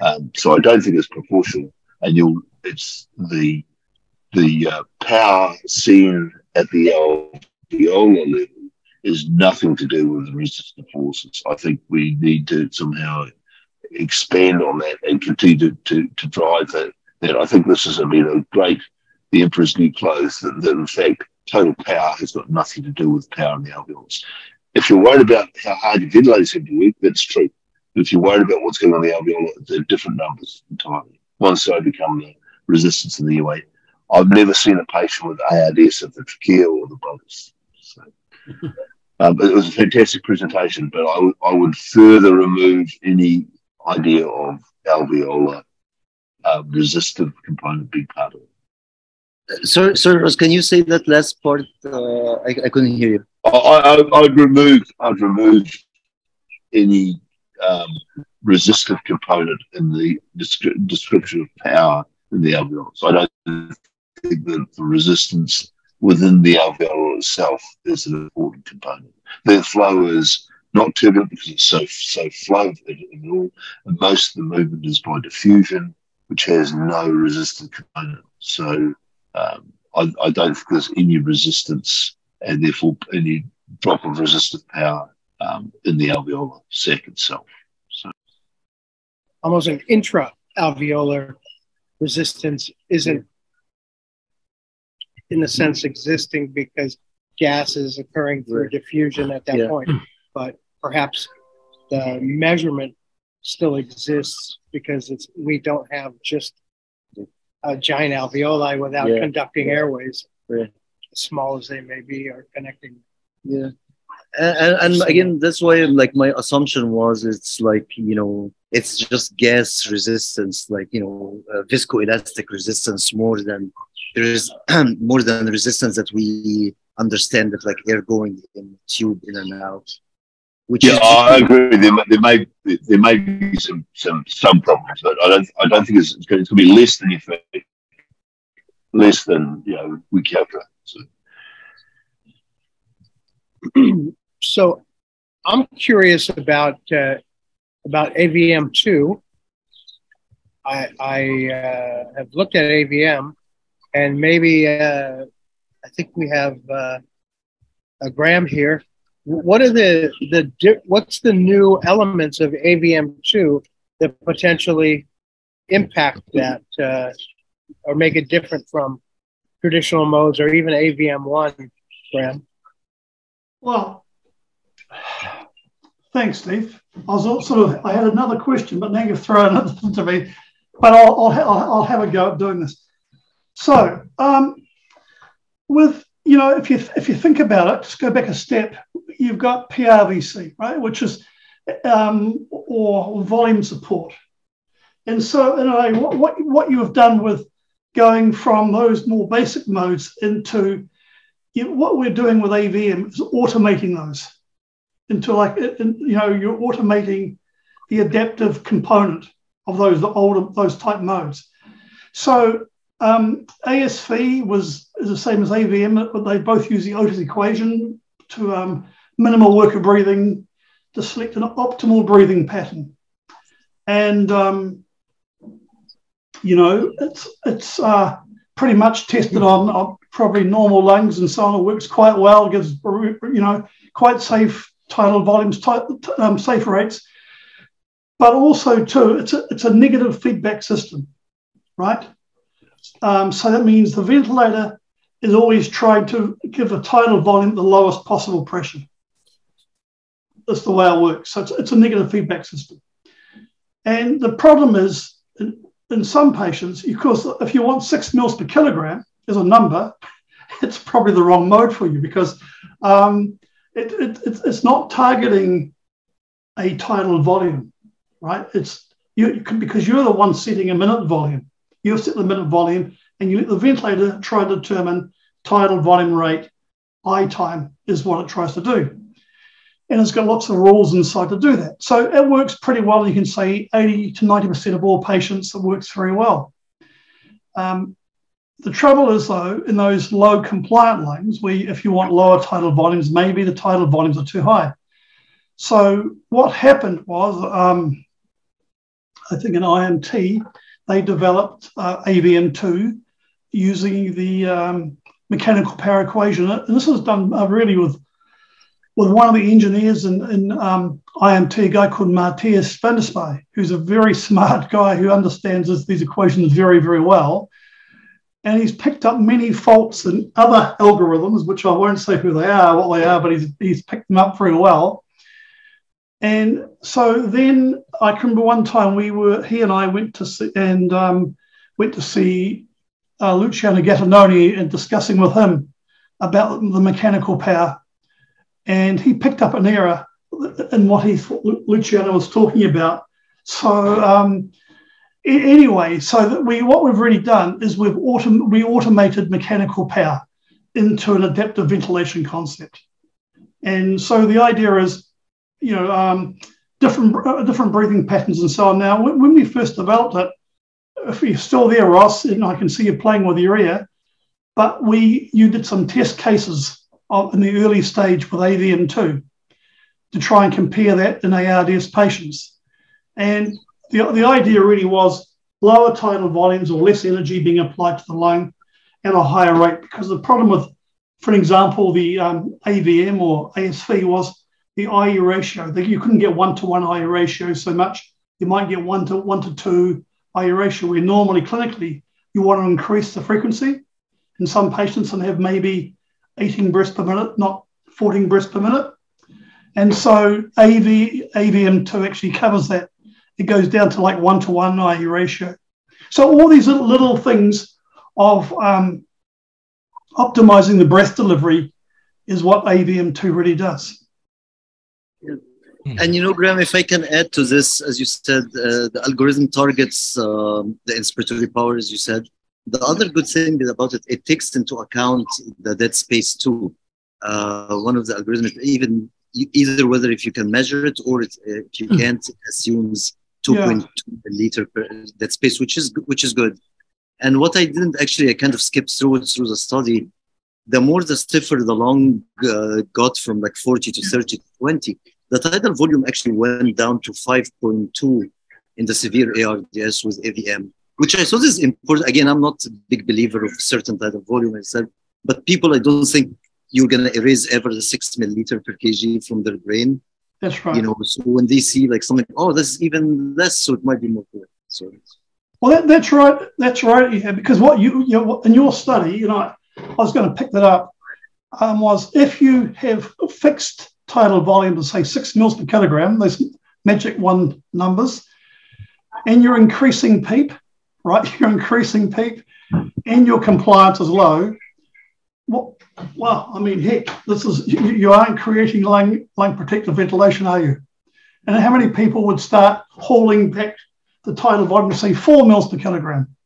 Um, so I don't think it's proportional. And you'll it's the the uh, power seen at the alveolar level is nothing to do with the resistant forces. I think we need to somehow expand on that and continue to, to, to drive that. That I think this been a great, the Emperor's New Clothes, that, that in fact total power has got nothing to do with power in the alveolus. If you're worried about how hard your ventilators have to work, that's true. But if you're worried about what's going on in the alveolar, they're different numbers entirely. One side become the resistance in the UA. I've never seen a patient with ARDS of the trachea or the bronchus. So, <laughs> um, it was a fantastic presentation, but I, I would further remove any idea of alveolar uh, resistive component being part of it. Sir, Ross, can you say that last part? Uh, I, I couldn't hear you. I, I, I'd remove, I'd remove any um, resistive component in the descri- description of power in the alveolus. I don't the resistance within the alveolar itself is an important component. The flow is not turbulent because it's so so flow in all, and most of the movement is by diffusion, which has no resistance component. So um, I, I, don't think there's any resistance and therefore any drop of resistant power um, in the alveolar sac itself. So almost an intra alveolar resistance isn't in a sense existing because gas is occurring through right. diffusion at that yeah. point. But perhaps the measurement still exists because it's we don't have just a giant alveoli without yeah. conducting airways, as small as they may be, or connecting. Yeah. And, and, again, that's why like my assumption was it's like you know it's just gas resistance, like you know uh, viscoelastic resistance more than there is <clears throat> more than the resistance that we understand that like air going in tube in and out. Which yeah, is, I agree. There, there may there may be some some some problems, but I don't I don't think it's, it's going to be less than think, less than you know we calculate. So. <clears throat> so I'm curious about uh, about AVM two. I, I uh, have looked at AVM, and maybe uh, I think we have uh, a Graham here. What are the the what's the new elements of AVM two that potentially impact that uh, or make it different from traditional modes or even AVM one, Graham? Well, thanks, Steve. I was also I had another question, but now you've thrown <laughs> it to me. But I'll, I'll, I'll have a go at doing this. So, um, with you know, if you if you think about it, just go back a step. You've got PRVC, right, which is um, or volume support. And so, in a way, what, what you have done with going from those more basic modes into you what we're doing with AVM is automating those into like you know you're automating the adaptive component of those older those type modes. So um, ASV was is the same as AVM, but they both use the Otis equation to um, minimal worker breathing to select an optimal breathing pattern. And um, you know, it's it's uh, pretty much tested on, on, probably normal lungs and so on. It works quite well, gives you know quite safe tidal volumes, um, safe rates. But also too, it's a, it's a negative feedback system, right? Um, so that means the ventilator is always trying to give a tidal volume the lowest possible pressure. That's the way it works. So it's, it's a negative feedback system. And the problem is, in, in some patients, of course, if you want six mils per kilogram as a number, <laughs> it's probably the wrong mode for you because um, it, it, it's, it's not targeting a tidal volume, right? It's you, because you're the one setting a minute volume you set the minute volume and you let the ventilator try to determine tidal volume rate, I time is what it tries to do. And it's got lots of rules inside to do that. So it works pretty well. You can say 80 to 90% of all patients, it works very well. Um, the trouble is, though, in those low compliant lungs, we, if you want lower tidal volumes, maybe the tidal volumes are too high. So what happened was, um, I think in IMT, they developed uh, AVM2 using the um, mechanical power equation. And this was done uh, really with with one of the engineers in, in um, IMT, a guy called Matthias van der Spy, who's a very smart guy who understands this, these equations very, very well. And he's picked up many faults in other algorithms, which I won't say who they are, what they are, but he's, he's picked them up very well. And so then I can remember one time we were, he and I went to see, and um, went to see uh, Luciano Gattinoni and discussing with him about the mechanical power. And he picked up an error in what he thought Luciano was talking about. So um, anyway, so that we what we've really done is we've autom- we automated mechanical power into an adaptive ventilation concept. And so the idea is, you know, um, different uh, different breathing patterns and so on. Now, when, when we first developed it, if you're still there, Ross, and I can see you playing with your ear, but we you did some test cases of, in the early stage with AVM2 to try and compare that in ARDS patients. And the, the idea really was lower tidal volumes or less energy being applied to the lung at a higher rate. Because the problem with, for example, the um, AVM or ASV was the IE ratio. That you couldn't get one to one IE ratio so much. You might get one to one to two IE ratio, where normally clinically you want to increase the frequency. In some patients and have maybe 18 breaths per minute, not 14 breaths per minute. And so AV, AVM2 actually covers that. It goes down to like one to one IE ratio. So all these little, things of um, optimizing the breath delivery is what AVM2 really does. Hmm. And you know, Graham, if I can add to this, as you said, uh, the algorithm targets um, the inspiratory power, as you said. The other good thing about it, it takes into account the dead space too. Uh, one of the algorithms, even either whether if you can measure it or it, uh, if you hmm. can't, assumes 2.2 yeah. liter per dead space, which is which is good. And what I didn't actually, I kind of skipped through through the study. The more the stiffer the lung uh, got from like 40 to 30 to 20, the tidal volume actually went down to 5.2 in the severe ARDS with AVM, which I thought is important. Again, I'm not a big believer of certain tidal volume, I said, but people, I don't think you're going to erase ever the six milliliter per kg from their brain. That's right. You know, so when they see like something, oh, this is even less, so it might be more correct. So, well, that, that's right. That's right. Yeah, because what you, you know, in your study, you know, I was going to pick that up, um, was if you have a fixed tidal volume to say six mils per kilogram, those magic one numbers, and you're increasing PEEP, right? <laughs> You're increasing PEEP, and your compliance is low. Well, well, I mean, heck, this is you, you aren't creating lung lung protective ventilation, are you? And how many people would start hauling back the tidal volume say four mils per kilogram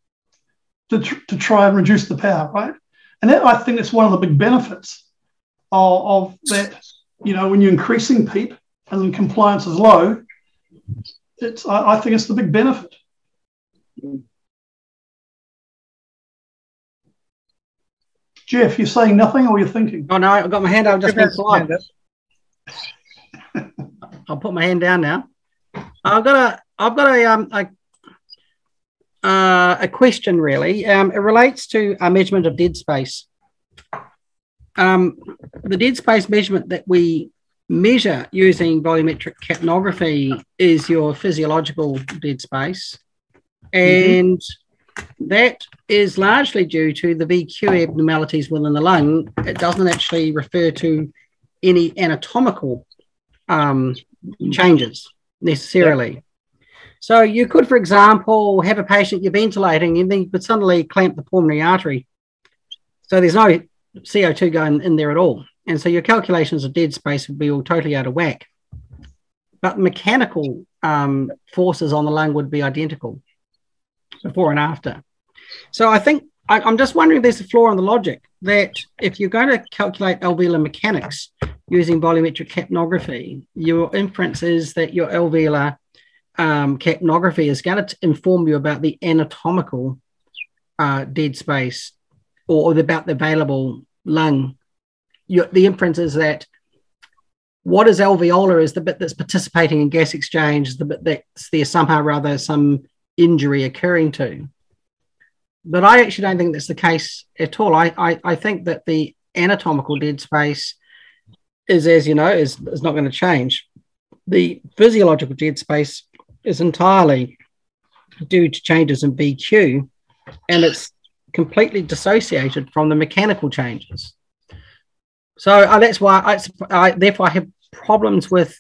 to, tr- to try and reduce the power, right? And that, I think that's one of the big benefits of, of that you know, when you're increasing PEEP and compliance is low, it's I, I think it's the big benefit. Mm. Jeff, you're saying nothing or you're thinking? Oh no, I've got my hand up. Just been quiet. I'll put my hand down now. I've got a, I've got a, um, a, uh, a question really. Um, it relates to a measurement of dead space um, the dead space measurement that we measure using volumetric capnography is your physiological dead space. And mm-hmm. That is largely due to the VQ abnormalities within the lung. It doesn't actually refer to any anatomical um, changes necessarily. Yep. So you could, for example, have a patient you're ventilating and then you could suddenly clamp the pulmonary artery. So there's no CO2 going in there at all. And so your calculations of dead space would be all totally out of whack. But mechanical um, forces on the lung would be identical before and after. So I think I, am just wondering if there's a flaw in the logic that if you're going to calculate alveolar mechanics using volumetric capnography, your inference is that your alveolar um, capnography is going to inform you about the anatomical uh, dead space or, about the available lung, you, the inference is that what is alveolar is the bit that's participating in gas exchange, the bit that's there somehow rather some injury occurring to. But I actually don't think that's the case at all. I, I, I think that the anatomical dead space is, as you know, is, is not going to change. The physiological dead space is entirely due to changes in VQ, and it's completely dissociated from the mechanical changes. So uh, that's why I, I, therefore I have problems with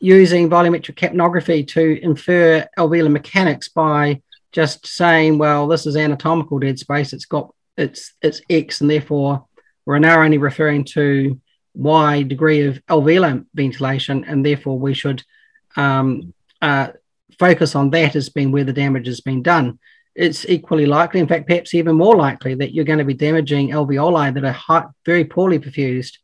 using volumetric capnography to infer alveolar mechanics by just saying, well, this is anatomical dead space. It's got it's it's X, and therefore we're now only referring to Y degree of alveolar ventilation, and therefore we should um, uh, focus on that as being where the damage has been done. It's equally likely, in fact, perhaps even more likely, that you're going to be damaging alveoli that are high, very poorly perfused,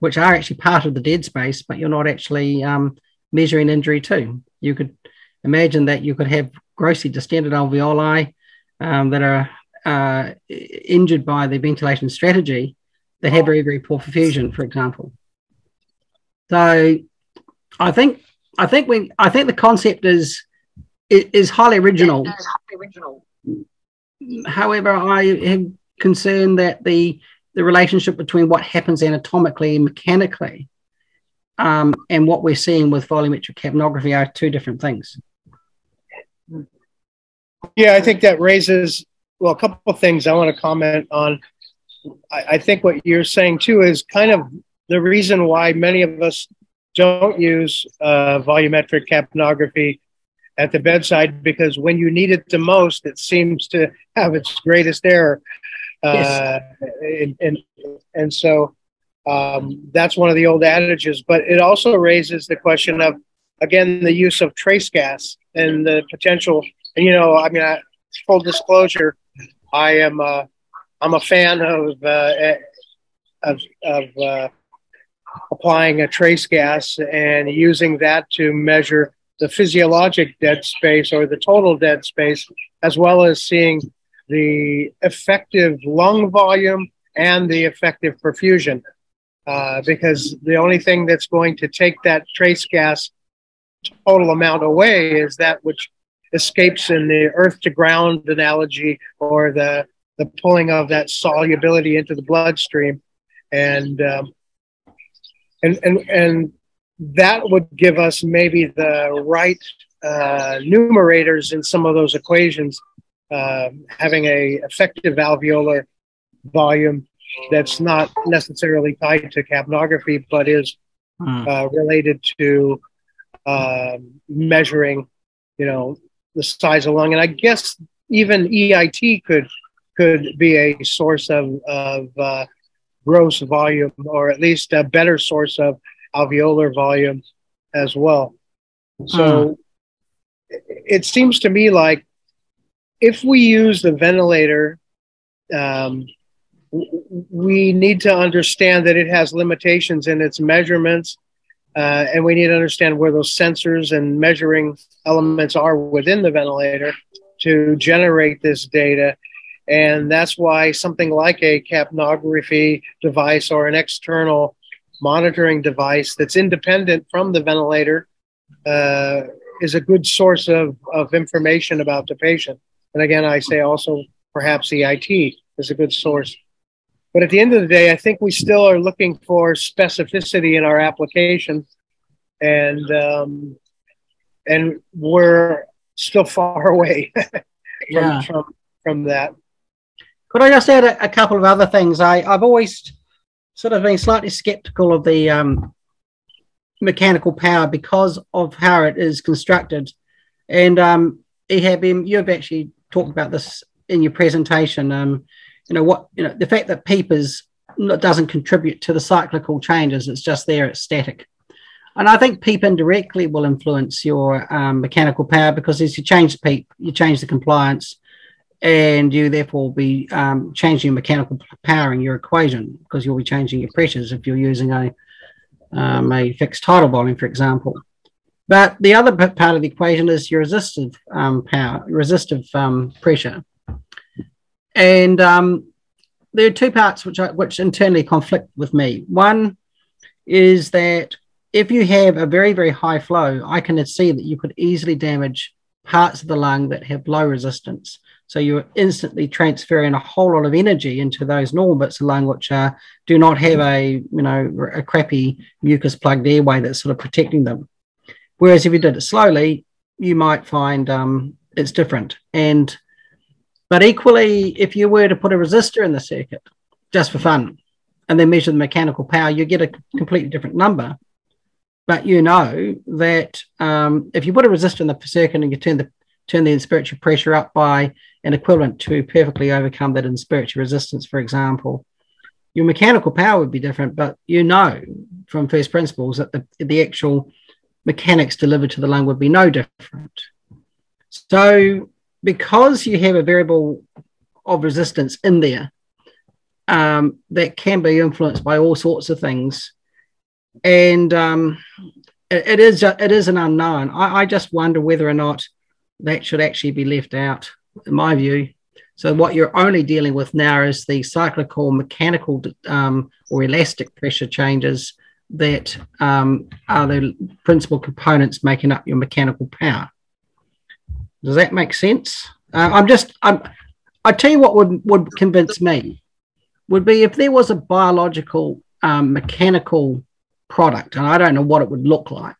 which are actually part of the dead space, but you're not actually um, measuring injury to. You could imagine that you could have grossly distended alveoli um, that are uh, injured by the ventilation strategy that have very, very poor perfusion, for example. So I think I think we I think the concept is is highly original. However, I am concerned that the the relationship between what happens anatomically and mechanically um, and what we're seeing with volumetric capnography are two different things. Yeah, I think that raises well a couple of things I want to comment on. I, I think what you're saying too is kind of the reason why many of us don't use uh, volumetric capnography at the bedside because when you need it the most, it seems to have its greatest error. Uh, and, and, and so um, that's one of the old adages. But it also raises the question of, again, the use of trace gas and the potential. And, you know, I mean, I, full disclosure, I am uh, I'm a fan of uh, of, of uh, applying a trace gas and using that to measure the physiologic dead space or the total dead space, as well as seeing the effective lung volume and the effective perfusion. Uh, because the only thing that's going to take that trace gas total amount away is that which escapes in the earth to ground analogy or the, the pulling of that solubility into the bloodstream. And, um, and, and, and that would give us maybe the right uh, numerators in some of those equations, uh, having a effective alveolar volume that's not necessarily tied to capnography, but is hmm. uh, related to um, measuring, you know, the size of lung. And I guess even EIT could could be a source of, of uh, gross volume, or at least a better source of alveolar volume as well. So uh it seems to me like if we use the ventilator, um, we need to understand that it has limitations in its measurements. Uh, and we need to understand where those sensors and measuring elements are within the ventilator to generate this data. And that's why something like a capnography device or an external monitoring device that's independent from the ventilator uh, is a good source of, of information about the patient. And again, I say also perhaps EIT is a good source. But at the end of the day, I think we still are looking for specificity in our application, and um, and we're still far <laughs> away from, yeah. from from that. Could I just add a, a couple of other things? I, I've always sort of been slightly skeptical of the um, mechanical power because of how it is constructed. And um, Ehab, you've actually talked about this in your presentation. Um, you know what? You know the fact that PEEP is doesn't contribute to the cyclical changes. It's just there. It's static. And I think PEEP indirectly will influence your um, mechanical power because as you change PEEP, you change the compliance and you therefore be um, changing your mechanical power in your equation because you'll be changing your pressures if you're using a, um, a fixed tidal volume, for example. But the other part of the equation is your resistive um, power, resistive um, pressure. And um, there are two parts which, are, which internally conflict with me. One is that if you have a very, very high flow, I can see that you could easily damage parts of the lung that have low resistance. So you're instantly transferring a whole lot of energy into those normal bits of lung, which uh, do not have a you know a crappy mucus plugged airway that's sort of protecting them. Whereas if you did it slowly, you might find um, it's different. And but equally, if you were to put a resistor in the circuit just for fun, and then measure the mechanical power, you get a completely different number. But you know that um, if you put a resistor in the circuit and you turn the turn the inspiratory pressure up by an equivalent to perfectly overcome that inspiratory resistance, for example, your mechanical power would be different, but you know from first principles that the, the actual mechanics delivered to the lung would be no different. So, because you have a variable of resistance in there um, that can be influenced by all sorts of things, and um, it, it is it is an unknown. I, I just wonder whether or not that should actually be left out, in my view. So what you're only dealing with now is the cyclical, mechanical, um, or elastic pressure changes that um, are the principal components making up your mechanical power. Does that make sense? Uh, I'm just, I'm, I tell you what would would convince me would be if there was a biological um, mechanical product, and I don't know what it would look like,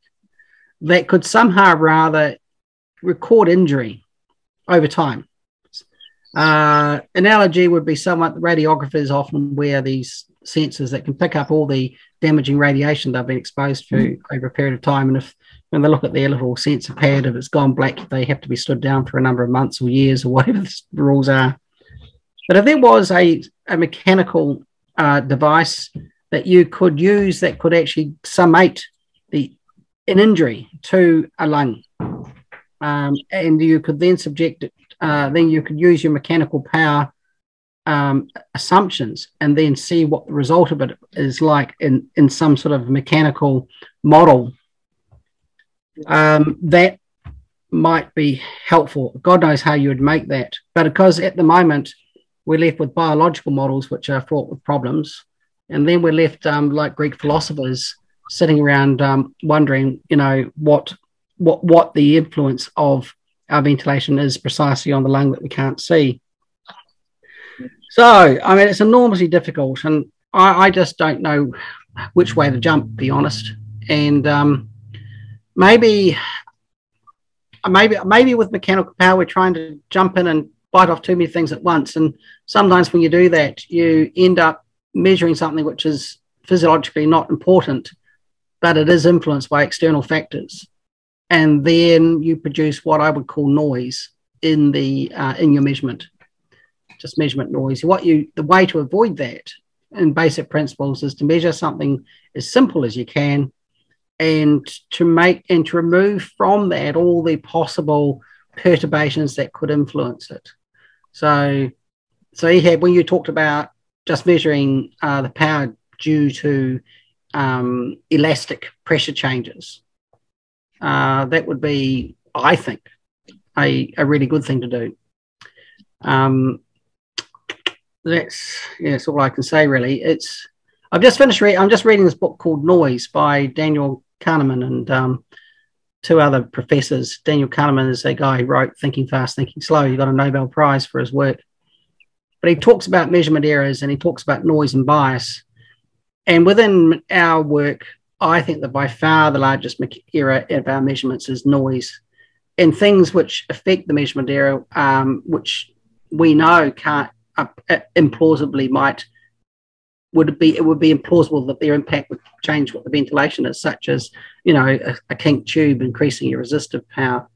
that could somehow rather record injury over time. Uh, analogy would be somewhat radiographers often wear these sensors that can pick up all the damaging radiation they've been exposed to mm. over a period of time. And if when they look at their little sensor pad, if it's gone black, they have to be stood down for a number of months or years or whatever <laughs> the rules are. But if there was a, a mechanical uh, device that you could use that could actually summate the an injury to a lung, um, and you could then subject it, uh, then you could use your mechanical power um, assumptions and then see what the result of it is like in, in some sort of mechanical model. Um, that might be helpful. God knows how you would make that. But because at the moment we're left with biological models which are fraught with problems, and then we're left um, like Greek philosophers sitting around um, wondering, you know, what what what the influence of our ventilation is precisely on the lung that we can't see. So, I mean, it's enormously difficult, and I, I just don't know which way to jump, to be honest. And um, maybe, maybe, maybe with mechanical power, we're trying to jump in and bite off too many things at once. And sometimes when you do that, you end up measuring something which is physiologically not important, but it is influenced by external factors. And then you produce what I would call noise in the uh, in your measurement just measurement noise. What you the way to avoid that in basic principles is to measure something as simple as you can and to make and to remove from that all the possible perturbations that could influence it. So so had when you talked about just measuring uh, the power due to um, elastic pressure changes. Uh, that would be, I think, a, a really good thing to do. Um, that's yeah, that's all I can say really. It's I've just finished reading. I'm just reading this book called Noise by Daniel Kahneman and um, two other professors. Daniel Kahneman is a guy who wrote Thinking Fast, Thinking Slow. He got a Nobel Prize for his work. But he talks about measurement errors and he talks about noise and bias. And within our work, I think that by far the largest error of our measurements is noise and things which affect the measurement error, um, which we know can't uh, implausibly might would it be it would be implausible that their impact would change what the ventilation is, such as you know a, a kink tube increasing your resistive power.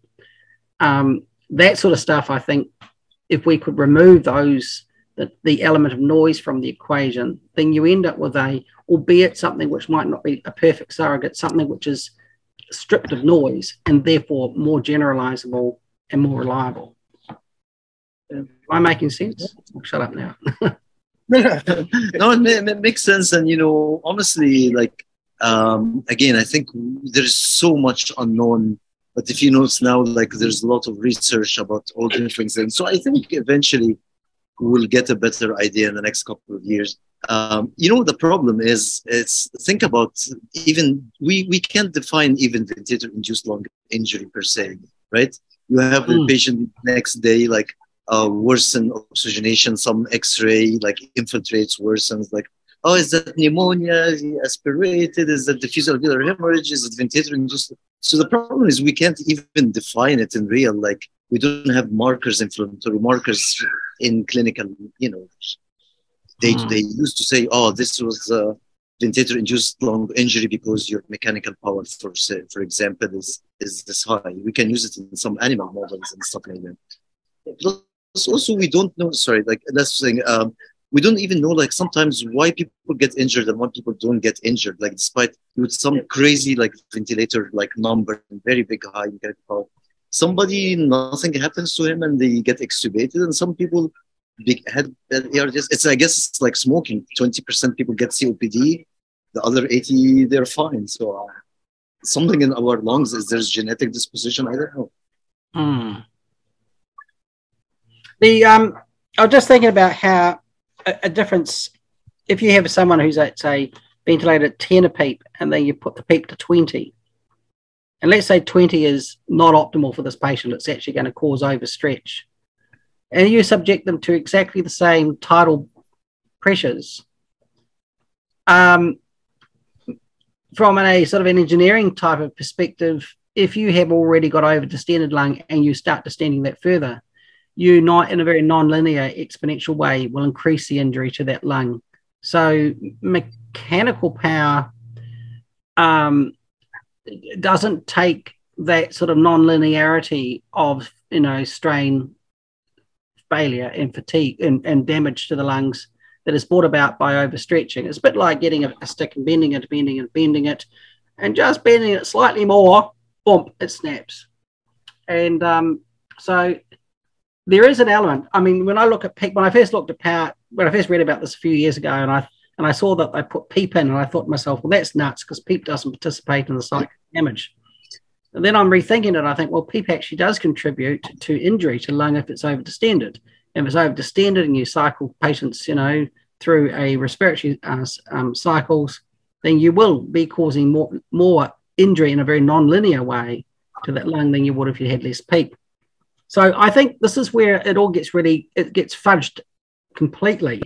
Um, that sort of stuff, I think, if we could remove those the, the element of noise from the equation, then you end up with a, albeit something which might not be a perfect surrogate, something which is stripped of noise and therefore more generalizable and more reliable. Am I making sense? I'll shut up now. <laughs> <laughs> no, it, it, makes sense. And, you know, honestly, like, um, again, I think there's so much unknown. But if you notice now, like, there's a lot of research about all different things. And so I think eventually we'll get a better idea in the next couple of years. Um, you know, the problem is, it's think about even we, we can't define even ventilator induced lung injury per se right? You have the Mm. patient next day like uh, worsen oxygenation, some X-ray like infiltrates, worsens, like oh, is that pneumonia? Is he aspirated? Is that diffuse alveolar hemorrhage? Is it ventilator induced? So the problem is we can't even define it in real. Like we don't have markers, inflammatory markers in clinical, you know, day to day. Used to say, oh, this was a ventilator induced lung injury because your mechanical power, for say, for example, is is this high. We can use it in some animal models and stuff like that. Also, we don't know. Sorry, like that's thing. Um, we don't even know like sometimes why people get injured and why people don't get injured like despite with some crazy like ventilator like number very big high mechanical power somebody nothing happens to him and they get extubated and some people big had ARDS. it's i guess it's like smoking 20% people get COPD the other 80 they're fine so uh, something in our lungs is there's genetic disposition i don't know Mm. The um, I was just thinking about how a, a difference if you have someone who's at say ventilated at 10 a PEEP and then you put the PEEP to 20 and let's say 20 is not optimal for this patient it's actually going to cause overstretch and you subject them to exactly the same tidal pressures um, from a sort of an engineering type of perspective if you have already got over distended lung and you start distending that further you not in a very non-linear exponential way will increase the injury to that lung. So mechanical power um, doesn't take that sort of non-linearity of you know strain failure and fatigue and, and damage to the lungs that is brought about by overstretching. It's a bit like getting a, a stick and bending it bending it bending it and just bending it slightly more boom it snaps. And um, so there is an element. I mean, when I look at PEEP, when I first looked at power, when I first read about this a few years ago, and I and I saw that they put PEEP in, and I thought to myself, well, that's nuts because PEEP doesn't participate in the cycle damage. And then I'm rethinking it. I think, well, PEEP actually does contribute to injury to lung if it's over distended. If it's over distended and you cycle patients, you know, through a respiratory uh, um, cycles, then you will be causing more more injury in a very non-linear way to that lung than you would if you had less PEEP. So I think this is where it all gets really it gets fudged completely.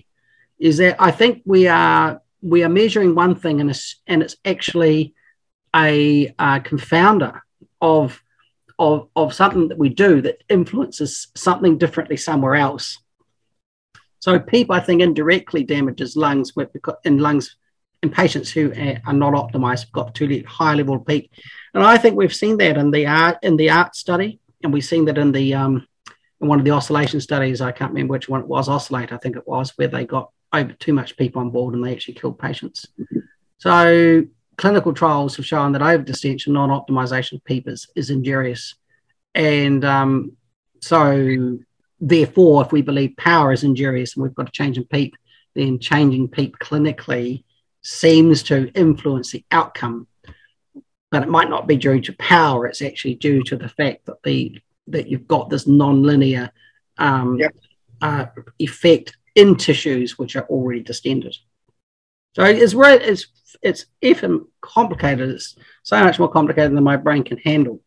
Is that I think we are we are measuring one thing and it's and it's actually a, a confounder of of of something that we do that influences something differently somewhere else. So PEEP, I think, indirectly damages lungs in lungs in patients who are not optimized, have got too high level PEEP. And I think we've seen that in the ART in the ART study and we've seen that in the um, in one of the oscillation studies. I can't remember which one it was. Oscillate, I think it was, where they got over too much PEEP on board and they actually killed patients. So clinical trials have shown that over distension, non-optimization of PEEP is, is injurious, and um, so therefore, if we believe power is injurious and we've got a change in PEEP, then changing PEEP clinically seems to influence the outcome but it might not be due to power. It's actually due to the fact that the that you've got this non-linear um, Yep. uh, effect in tissues which are already distended. So it's it's it's even complicated. It's so much more complicated than my brain can handle.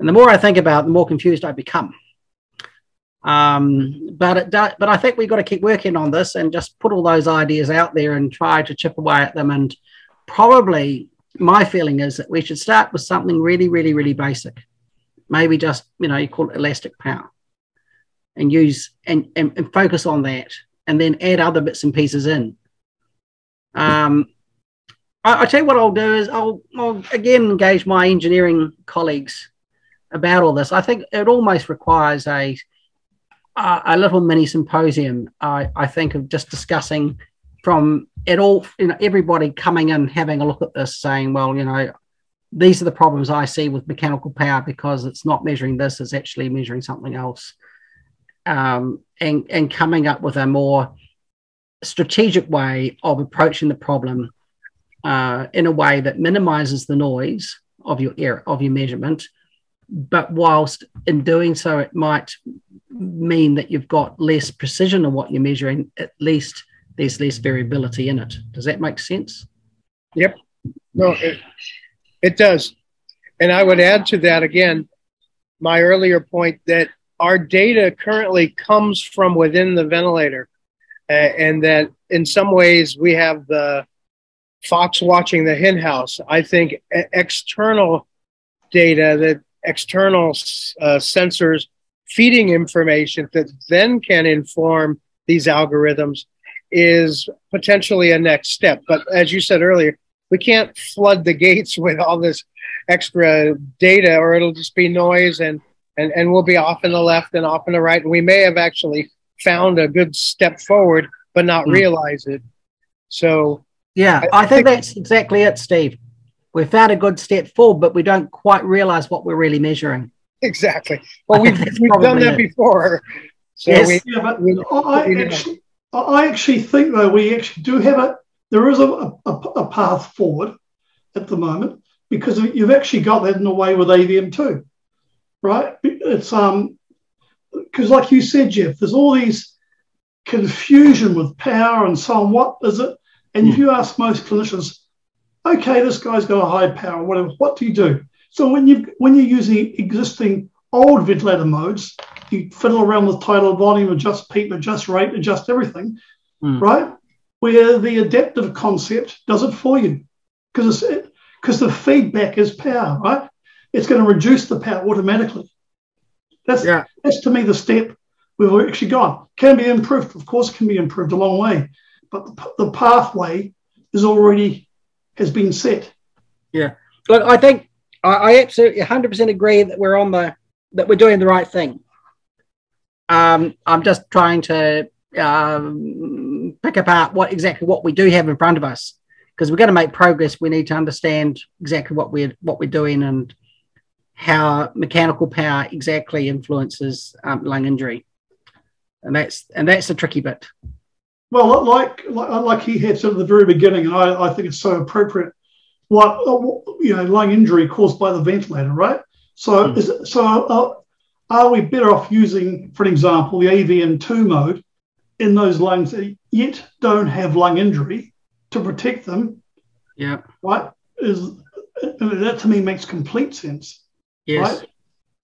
And the more I think about, it, the more confused I become. Um, but it do, but I think we've got to keep working on this and just put all those ideas out there and try to chip away at them and probably my feeling is that we should start with something really, really, really basic. Maybe just, you know, you call it elastic power and use and, and, and focus on that and then add other bits and pieces in. Um, I, I tell you what I'll do is I'll, I'll again engage my engineering colleagues about all this. I think it almost requires a a, a little mini symposium. I, I think of just discussing from it all, you know, everybody coming in having a look at this, saying, well, you know, these are the problems I see with mechanical power because it's not measuring this; it's actually measuring something else, um, and and coming up with a more strategic way of approaching the problem uh, in a way that minimizes the noise of your error of your measurement, but whilst in doing so, it might mean that you've got less precision in what you're measuring. At least there's less variability in it. Does that make sense? Yep. No, it, it does. And I would add to that again, my earlier point that our data currently comes from within the ventilator, uh, and that in some ways we have the fox watching the hen house. I think external data, that external uh, sensors feeding information that then can inform these algorithms is potentially a next step. But as you said earlier, we can't flood the gates <laughs> with all this extra data or it'll just be noise and, and, and we'll be off in the left and off in the right. And we may have actually found a good step forward, but not mm. realize it. So, yeah, I, I think, think that's exactly it, Steve. We found a good step forward, but we don't quite realize what we're really measuring. Exactly. <laughs> Well, we've, we've done that it. before. So yes. we, yeah, but we, I, we actually, I actually think, though, we actually do have a, there is a, a, a path forward at the moment because you've actually got that in a way with AVM2, right? It's um because like you said, Jeff, there's all these confusion with power and so on. What is it? And mm. if hmm. you ask most clinicians, okay, this guy's got a high power, whatever. What do you do? So when you when you're using existing old ventilator modes, you fiddle around with tidal volume, adjust PEEP, adjust rate, adjust everything, mm. right? Where the adaptive concept does it for you because it's because the feedback is power, right? It's going to reduce the power automatically. That's yeah. that's to me the step we've actually gone. Can be improved, of course, can be improved a long way, but the, the pathway is already has been set. Yeah, look, I think I, I absolutely 100% agree that we're on the that we're doing the right thing. Um, I'm just trying to um, pick apart what exactly what we do have in front of us because we're going to make progress. We need to understand exactly what we're what we're doing and how mechanical power exactly influences um, lung injury, and that's and that's the tricky bit. Well, like like, like he had said at the very beginning, and I, I think it's so appropriate. What you know, lung injury caused by the ventilator, right? So mm. is so uh, are we better off using, for an example, the AVM2 mode in those lungs that yet don't have lung injury to protect them. Yeah. Right. Is that to me makes complete sense. Yes.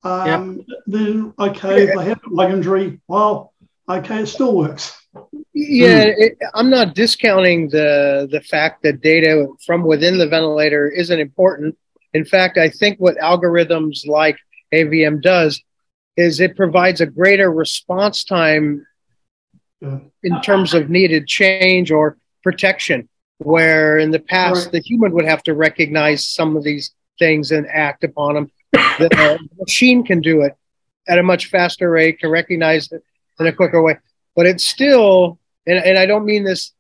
Right. Um, yep. Then okay, if they have lung injury, well, okay, it still works. Yeah, mm. it, I'm not discounting the the fact that data from within the ventilator isn't important. In fact, I think what algorithms like AVM does is it provides a greater response time in terms of needed change or protection where in the past right. the human would have to recognize some of these things and act upon them. The, machine can do it at a much faster rate, can recognize it in a quicker way. But it's still, and, and I don't mean this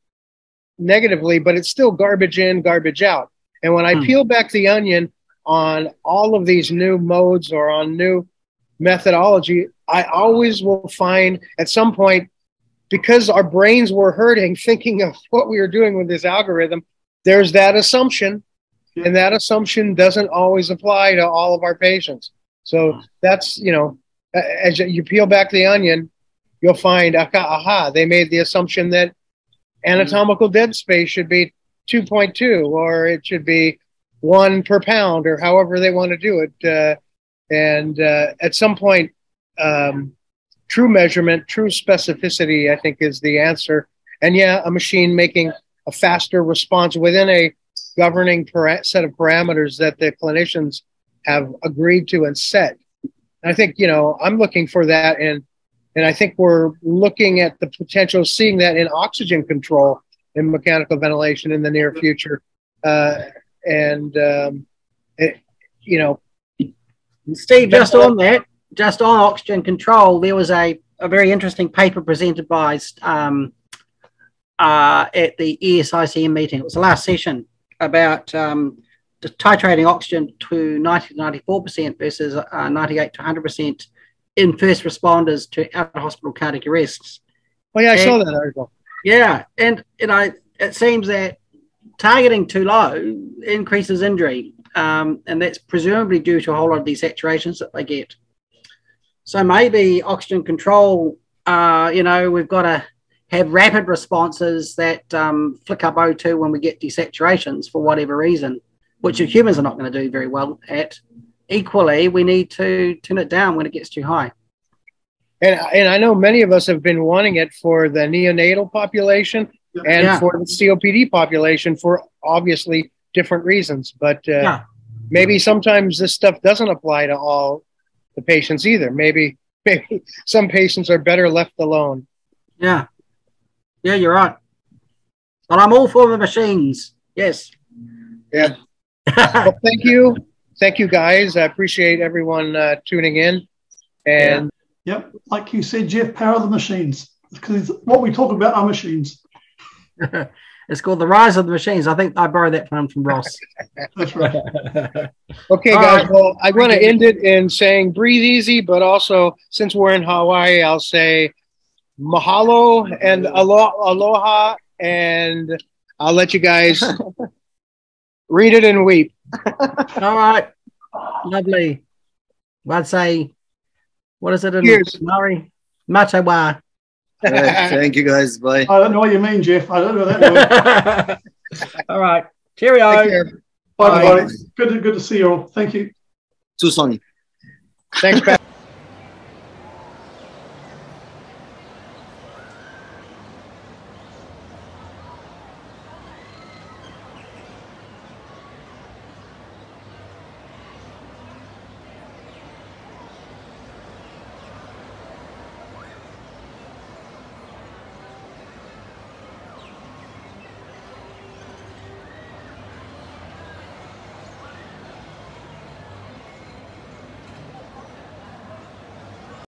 negatively, but it's still garbage in, garbage out. And when I hmm. peel back the onion on all of these new modes or on new methodology, I always will find at some point because our brains were hurting thinking of what we were doing with this algorithm, there's that assumption. And that assumption doesn't always apply to all of our patients. So that's, you know, as you peel back the onion, you'll find, aha, aha they made the assumption that anatomical dead space should be 2.2 or it should be one per pound or however they want to do it. Uh, and uh, at some point, um, true measurement, true specificity, I think is the answer. And yeah, a machine making a faster response within a governing para- set of parameters that the clinicians have agreed to and set. And I think, you know, I'm looking for that. And, and I think we're looking at the potential, of seeing that in oxygen control in mechanical ventilation in the near future. Uh, and, um, it, you know, Steve, just on that, just on oxygen control, there was a, a very interesting paper presented by um, uh, at the ESICM meeting. It was the last session about um, titrating oxygen to 90 to 94% versus uh, 98 to 100% in first responders to out of hospital cardiac arrests. Oh, yeah, I and, saw that article. Yeah. And, you know, it seems that targeting too low increases injury. Um, and that's presumably due to a whole lot of desaturations that they get. So maybe oxygen control, uh, you know, we've got to have rapid responses that um, flick up O2 when we get desaturations for whatever reason, which humans are not going to do very well at. equally, we need to turn it down when it gets too high. And, and I know many of us have been wanting it for the neonatal population and Yeah. for the COPD population for obviously different reasons. But uh, Yeah. maybe sometimes this stuff doesn't apply to all the patients either. Maybe <laughs> maybe some patients are better left alone. Yeah. Yeah, you're right. But I'm all for the machines. Yes. Yeah. <laughs> Well, thank you, thank you guys. I appreciate everyone uh, tuning in. And Yep. Like you said, Jeff, power the machines. Because what we talk about are machines. <laughs> it's called The Rise of the Machines. I think I borrowed that from, from Ross. <laughs> That's right. <laughs> Okay, All guys. right. Well, I want to end it in saying breathe easy, but also since we're in Hawaii, I'll say mahalo and alo- aloha, and I'll let you guys read it and weep. All right. Lovely. I'd say, what is it in Cheers. Maori? Matewa. All right, <laughs> thank you guys. Bye. I don't know what you mean, Jeff. I don't know that word. <laughs> All right. Cheerio. Take. Bye, Bye. everybody. Good to, good to see you all. Thank you. Too sunny. Thanks, Pat.